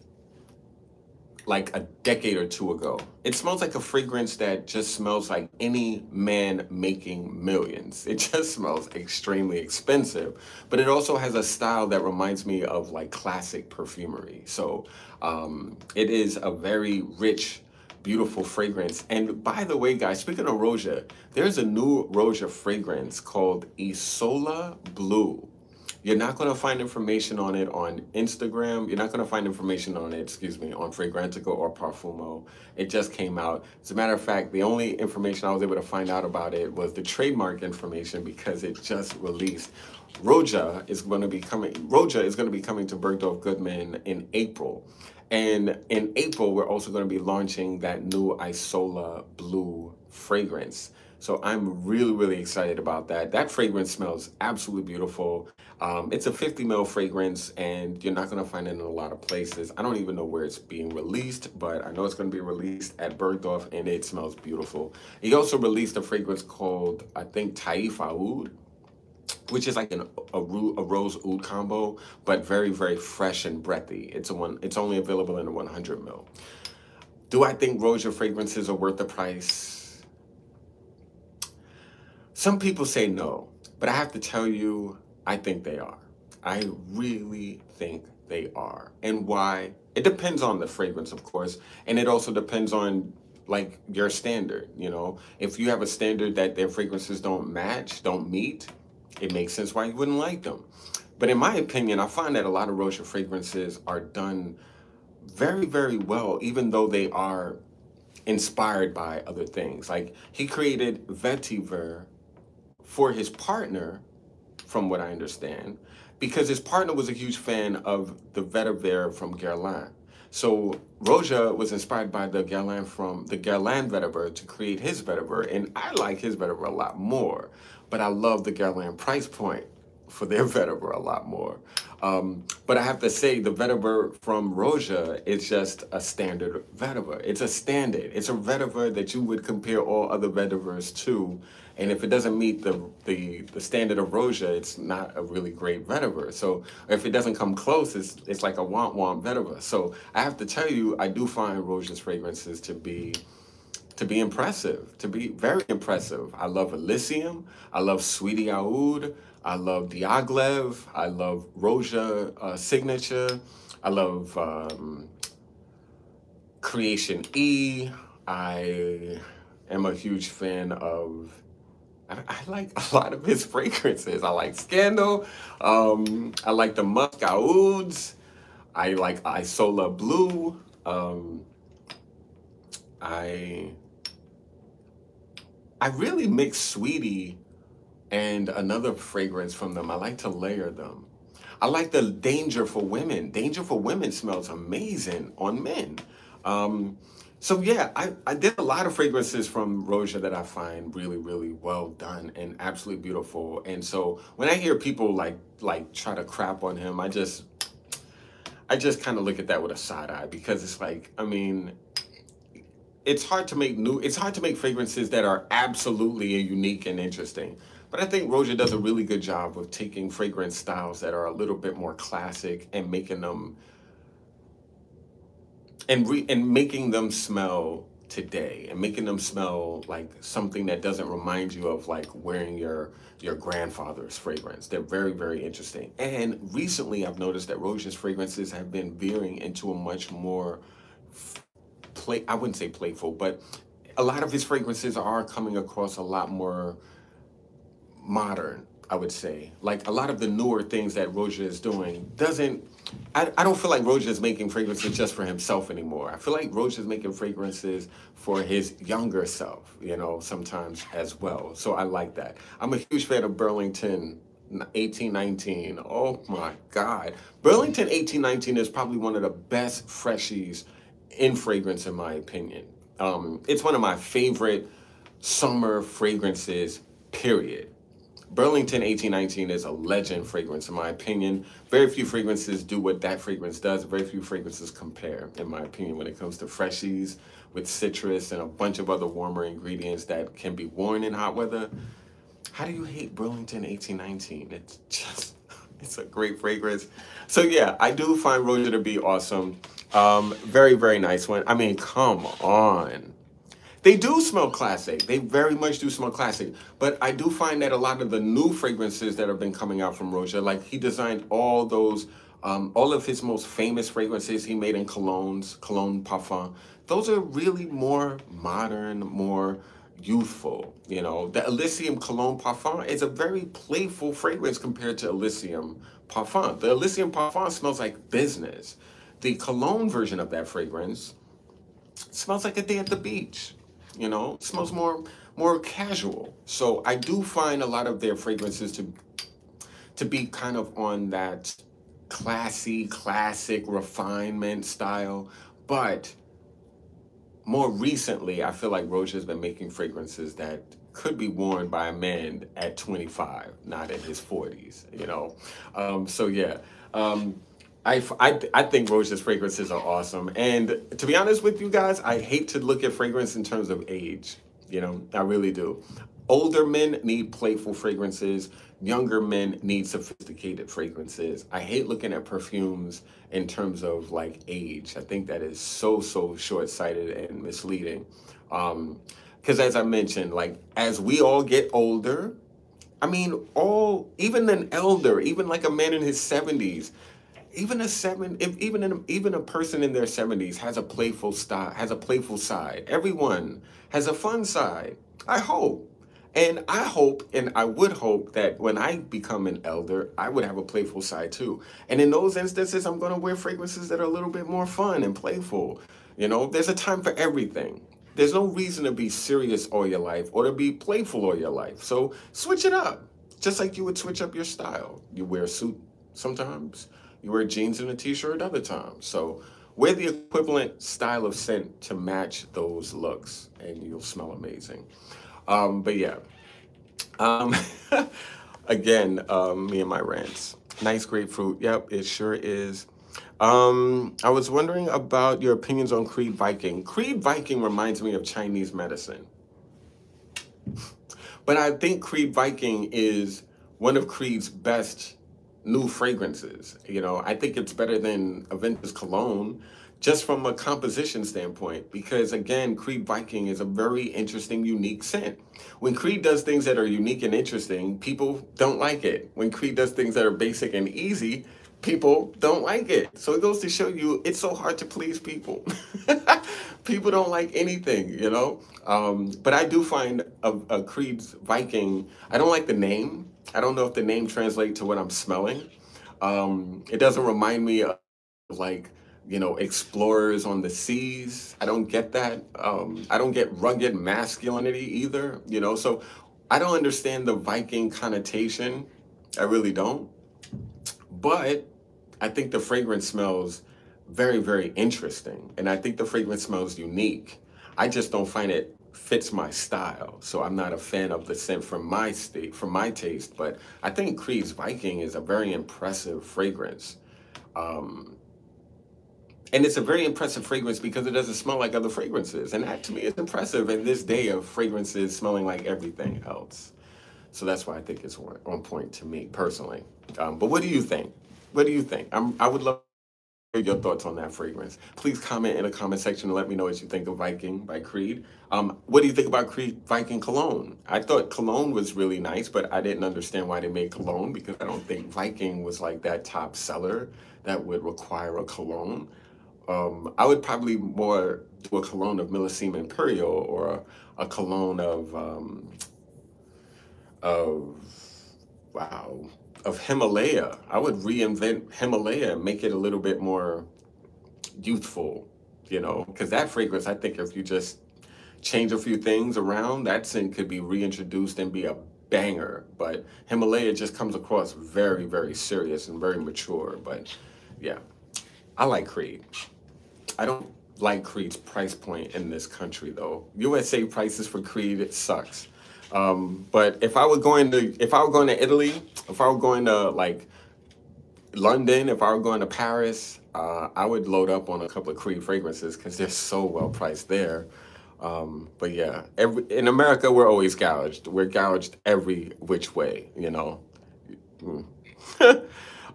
Speaker 1: like a decade or two ago. It smells like a fragrance that just smells like any man making millions. It just smells extremely expensive, but it also has a style that reminds me of like classic perfumery. So um, it is a very rich, beautiful fragrance. And by the way, guys, speaking of Roja, there's a new Roja fragrance called Isola Blu. You're not going to find information on it on Instagram. You're not going to find information on it, excuse me, on Fragrantica or Parfumo. It just came out. As a matter of fact, the only information I was able to find out about it was the trademark information because it just released. Roja is going to be coming. Roja is going to be coming to Bergdorf Goodman in April, and in April we're also going to be launching that new Isola Blu fragrance. So I'm really, really excited about that. That fragrance smells absolutely beautiful. Um, it's a 50 ml fragrance and you're not gonna find it in a lot of places. I don't even know where it's being released, but I know it's gonna be released at Bergdorf and it smells beautiful. He also released a fragrance called, I think, Taif Oud, which is like an, a, a rose oud combo, but very, very fresh and breathy. It's a one. It's only available in a 100 ml. Do I think Roja fragrances are worth the price? Some people say no, but I have to tell you, I think they are. I really think they are. And why? It depends on the fragrance, of course, and it also depends on like your standard, you know. If you have a standard that their fragrances don't match, don't meet, it makes sense why you wouldn't like them. But in my opinion, I find that a lot of Roja fragrances are done very, very well, even though they are inspired by other things. Like he created vetiver for his partner, from what I understand, because his partner was a huge fan of the vetiver from Guerlain. So Roja was inspired by the Guerlain from the Guerlain vetiver to create his vetiver, and I like his vetiver a lot more. But I love the Guerlain price point for their vetiver a lot more. Um, but I have to say, the vetiver from Roja is just a standard vetiver. It's a standard. It's a vetiver that you would compare all other vetivers to. And if it doesn't meet the, the, the standard of Roja, it's not a really great vetiver. So if it doesn't come close, it's, it's like a want want vetiver. So I have to tell you, I do find Roja's fragrances to be to be impressive, to be very impressive. I love Elysium. I love Sweetie Oud. I love Diaghilev. I love Roja uh, Signature. I love um, Creation E. I am a huge fan of. I, I, like a lot of his fragrances. I like Scandal. Um, I like the Musk Ouds. I like Isola Blu. Um, I I really mix Sweetie and another fragrance from them. I like to layer them. I like the Danger for Women. Danger for Women smells amazing on men. Um, so yeah, I, I did a lot of fragrances from Roja that I find really, really well done and absolutely beautiful. And so when I hear people like like try to crap on him, I just I just kind of look at that with a side eye because it's like, I mean, it's hard to make new it's hard to make fragrances that are absolutely unique and interesting. But I think Roja does a really good job of taking fragrance styles that are a little bit more classic and making them and re, and making them smell today and making them smell like something that doesn't remind you of like wearing your your grandfather's fragrance. They're very very interesting. And recently I've noticed that Roja's fragrances have been veering into a much more play I wouldn't say playful, but a lot of his fragrances are coming across a lot more modern, I would say. Like a lot of the newer things that Roja is doing doesn't, I, I don't feel like Roja is making fragrances just for himself anymore. I feel like Roja is making fragrances for his younger self, you know, sometimes as well. So I like that. I'm a huge fan of Burlington 1819. Oh my God. Burlington 1819 is probably one of the best freshies in fragrance, in my opinion. Um, it's one of my favorite summer fragrances, period. Burlington 1819 is a legend fragrance, in my opinion. Very few fragrances do what that fragrance does. Very few fragrances compare, in my opinion, when it comes to freshies with citrus and a bunch of other warmer ingredients that can be worn in hot weather. How do you hate Burlington 1819? It's just, it's a great fragrance. So yeah, I do find Roja to be awesome. Um, very, very nice one. I mean, come on. They do smell classic. They very much do smell classic. But I do find that a lot of the new fragrances that have been coming out from Roja, like he designed all those, um, all of his most famous fragrances he made in colognes, cologne parfum. Those are really more modern, more youthful. You know, the Elysium Cologne Parfum is a very playful fragrance compared to Elysium Parfum. The Elysium Parfum smells like business. The cologne version of that fragrance smells like a day at the beach you know? It smells more more casual. So i do find a lot of their fragrances to to be kind of on that classy classic refinement style. But more recently i feel like Roja has been making fragrances that could be worn by a man at 25 not in his 40s you know? Um, so yeah. Um, I, I, I think Roja's fragrances are awesome. And to be honest with you guys, I hate to look at fragrance in terms of age. You know, I really do. Older men need playful fragrances. Younger men need sophisticated fragrances. I hate looking at perfumes in terms of like age. I think that is so, so short sighted and misleading. Because um, as I mentioned, like as we all get older, I mean, all, even an elder, even like a man in his 70s, even a seven, if even an, even a person in their seventies has a playful style, has a playful side. Everyone has a fun side. I hope. And I hope and I would hope that when I become an elder, I would have a playful side too. And in those instances, I'm going to wear fragrances that are a little bit more fun and playful. You know, there's a time for everything. there's no reason to be serious all your life or to be playful all your life. So switch it up. Just like you would switch up your style. You wear a suit sometimes, you wear jeans and a t-shirt other times. So wear the equivalent style of scent to match those looks and you'll smell amazing. Um, but yeah, um, again, um, me and my rants. Nice grapefruit. Yep, it sure is. Um, I was wondering about your opinions on Creed Viking. Creed Viking reminds me of Chinese medicine. But I think Creed Viking is one of Creed's best new fragrances. You know, I think it's better than Aventus Cologne just from a composition standpoint because again creed viking is a very interesting unique scent. When creed does things that are unique and interesting people don't like it. When creed does things that are basic and easy people don't like it. So it goes to show you it's so hard to please people. People don't like anything you know? Um, but i do find a, a creed's viking i don't like the name i don't know if the name translates to what i'm smelling um, it doesn't remind me of like you know, explorers on the seas. I don't get that. Um, I don't get rugged masculinity either, you know. So I don't understand the Viking connotation. I really don't. But I think the fragrance smells very, very interesting. And I think the fragrance smells unique. I just don't find it fits my style. So I'm not a fan of the scent from my state, from my taste. But I think Creed's Viking is a very impressive fragrance. Um, and it's a very impressive fragrance because it doesn't smell like other fragrances. And that to me is impressive in this day of fragrances smelling like everything else. So that's why I think it's on point to me personally. Um, but what do you think? What do you think? I'm, I would love your thoughts on that fragrance. Please comment in the comment section and let me know what you think of Viking by Creed. Um, what do you think about Creed Viking Cologne? I thought Cologne was really nice, but I didn't understand why they made Cologne because I don't think Viking was like that top seller that would require a Cologne. Um, I would probably more do a cologne of Millésime Impérial or a, a cologne of um, of wow of Himalaya. I would reinvent Himalaya and make it a little bit more youthful, you know, because that fragrance, I think, if you just change a few things around, that scent could be reintroduced and be a banger. But Himalaya just comes across very, very serious and very mature. But yeah, I like Creed. I don't like Creed's price point in this country though. USA prices for Creed it sucks. Um, but if I were going to if I were going to Italy, if I were going to like London, if I were going to Paris, uh, I would load up on a couple of Creed fragrances because they're so well priced there. Um, but yeah, every, in America we're always gouged. We're gouged every which way, you know. Mm.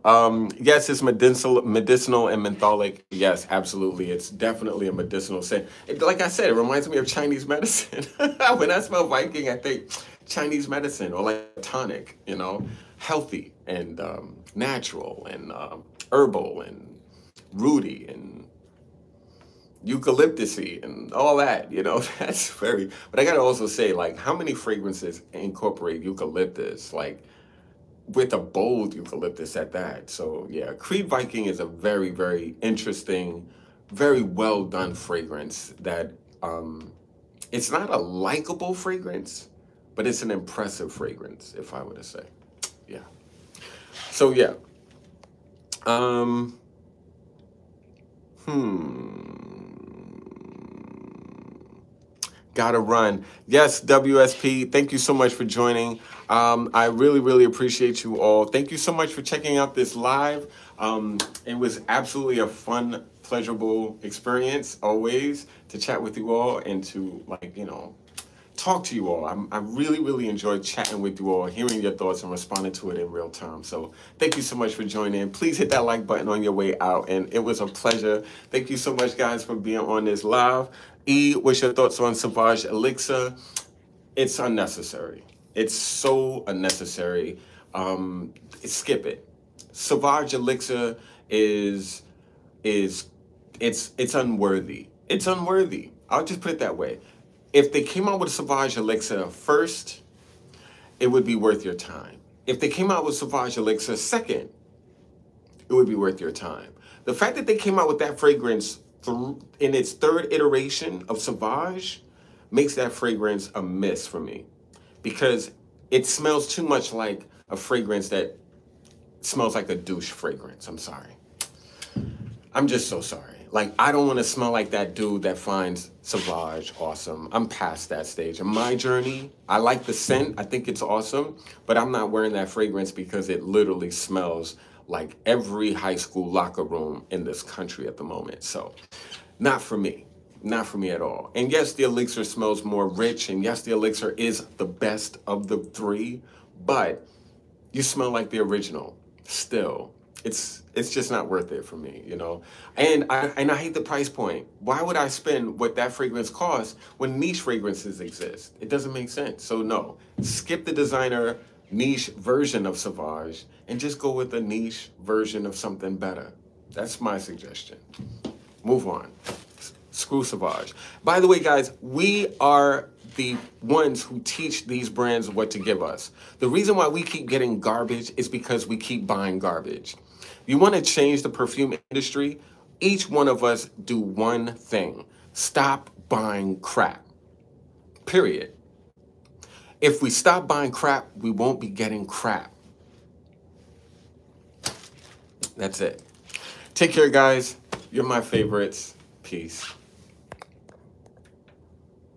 Speaker 1: Um, yes, it's medicinal, medicinal and mentholic. Yes, absolutely. It's definitely a medicinal scent. It, like I said, it reminds me of Chinese medicine. when I smell Viking, I think Chinese medicine or like tonic, you know, healthy and um, natural and um, herbal and rooty and eucalyptusy and all that, you know, that's very, but I gotta also say, like, how many fragrances incorporate eucalyptus? Like, with a bold eucalyptus at that. So yeah, Creed Viking is a very, very interesting, very well done fragrance that um, it's not a likable fragrance, but it's an impressive fragrance, if I were to say. Yeah. So yeah. Um, hmm. Gotta run. Yes, WSP, thank you so much for joining. Um, I really, really appreciate you all. Thank you so much for checking out this live. Um, it was absolutely a fun, pleasurable experience always to chat with you all and to like, you know, talk to you all. I'm, I really, really enjoyed chatting with you all, hearing your thoughts and responding to it in real time. So thank you so much for joining. Please hit that like button on your way out. And it was a pleasure. Thank you so much, guys, for being on this live. E, what's your thoughts on Sauvage Elixir? It's unnecessary. It's so unnecessary. Um, skip it. Sauvage Elixir is is it's it's unworthy. It's unworthy. I'll just put it that way. If they came out with Sauvage Elixir first, it would be worth your time. If they came out with Sauvage Elixir second, it would be worth your time. The fact that they came out with that fragrance in its third iteration of Sauvage makes that fragrance a miss for me because it smells too much like a fragrance that smells like a douche fragrance. I'm sorry. I'm just so sorry. Like, I don't want to smell like that dude that finds Sauvage awesome. I'm past that stage. In my journey, I like the scent. I think it's awesome. But I'm not wearing that fragrance because it literally smells like every high school locker room in this country at the moment. So, not for me. Not for me at all. And yes, the elixir smells more rich. And yes, the elixir is the best of the three. But you smell like the original still it's it's just not worth it for me, you know. And I and I hate the price point. Why would I spend what that fragrance costs when niche fragrances exist? It doesn't make sense. So no, skip the designer niche version of Sauvage and just go with a niche version of something better. That's my suggestion. Move on. Screw Sauvage. By the way, guys, we are the ones who teach these brands what to give us. The reason why we keep getting garbage is because we keep buying garbage. You want to change the perfume industry? Each one of us do one thing. Stop buying crap. Period. If we stop buying crap, we won't be getting crap. That's it. Take care, guys. You're my favorites. Peace.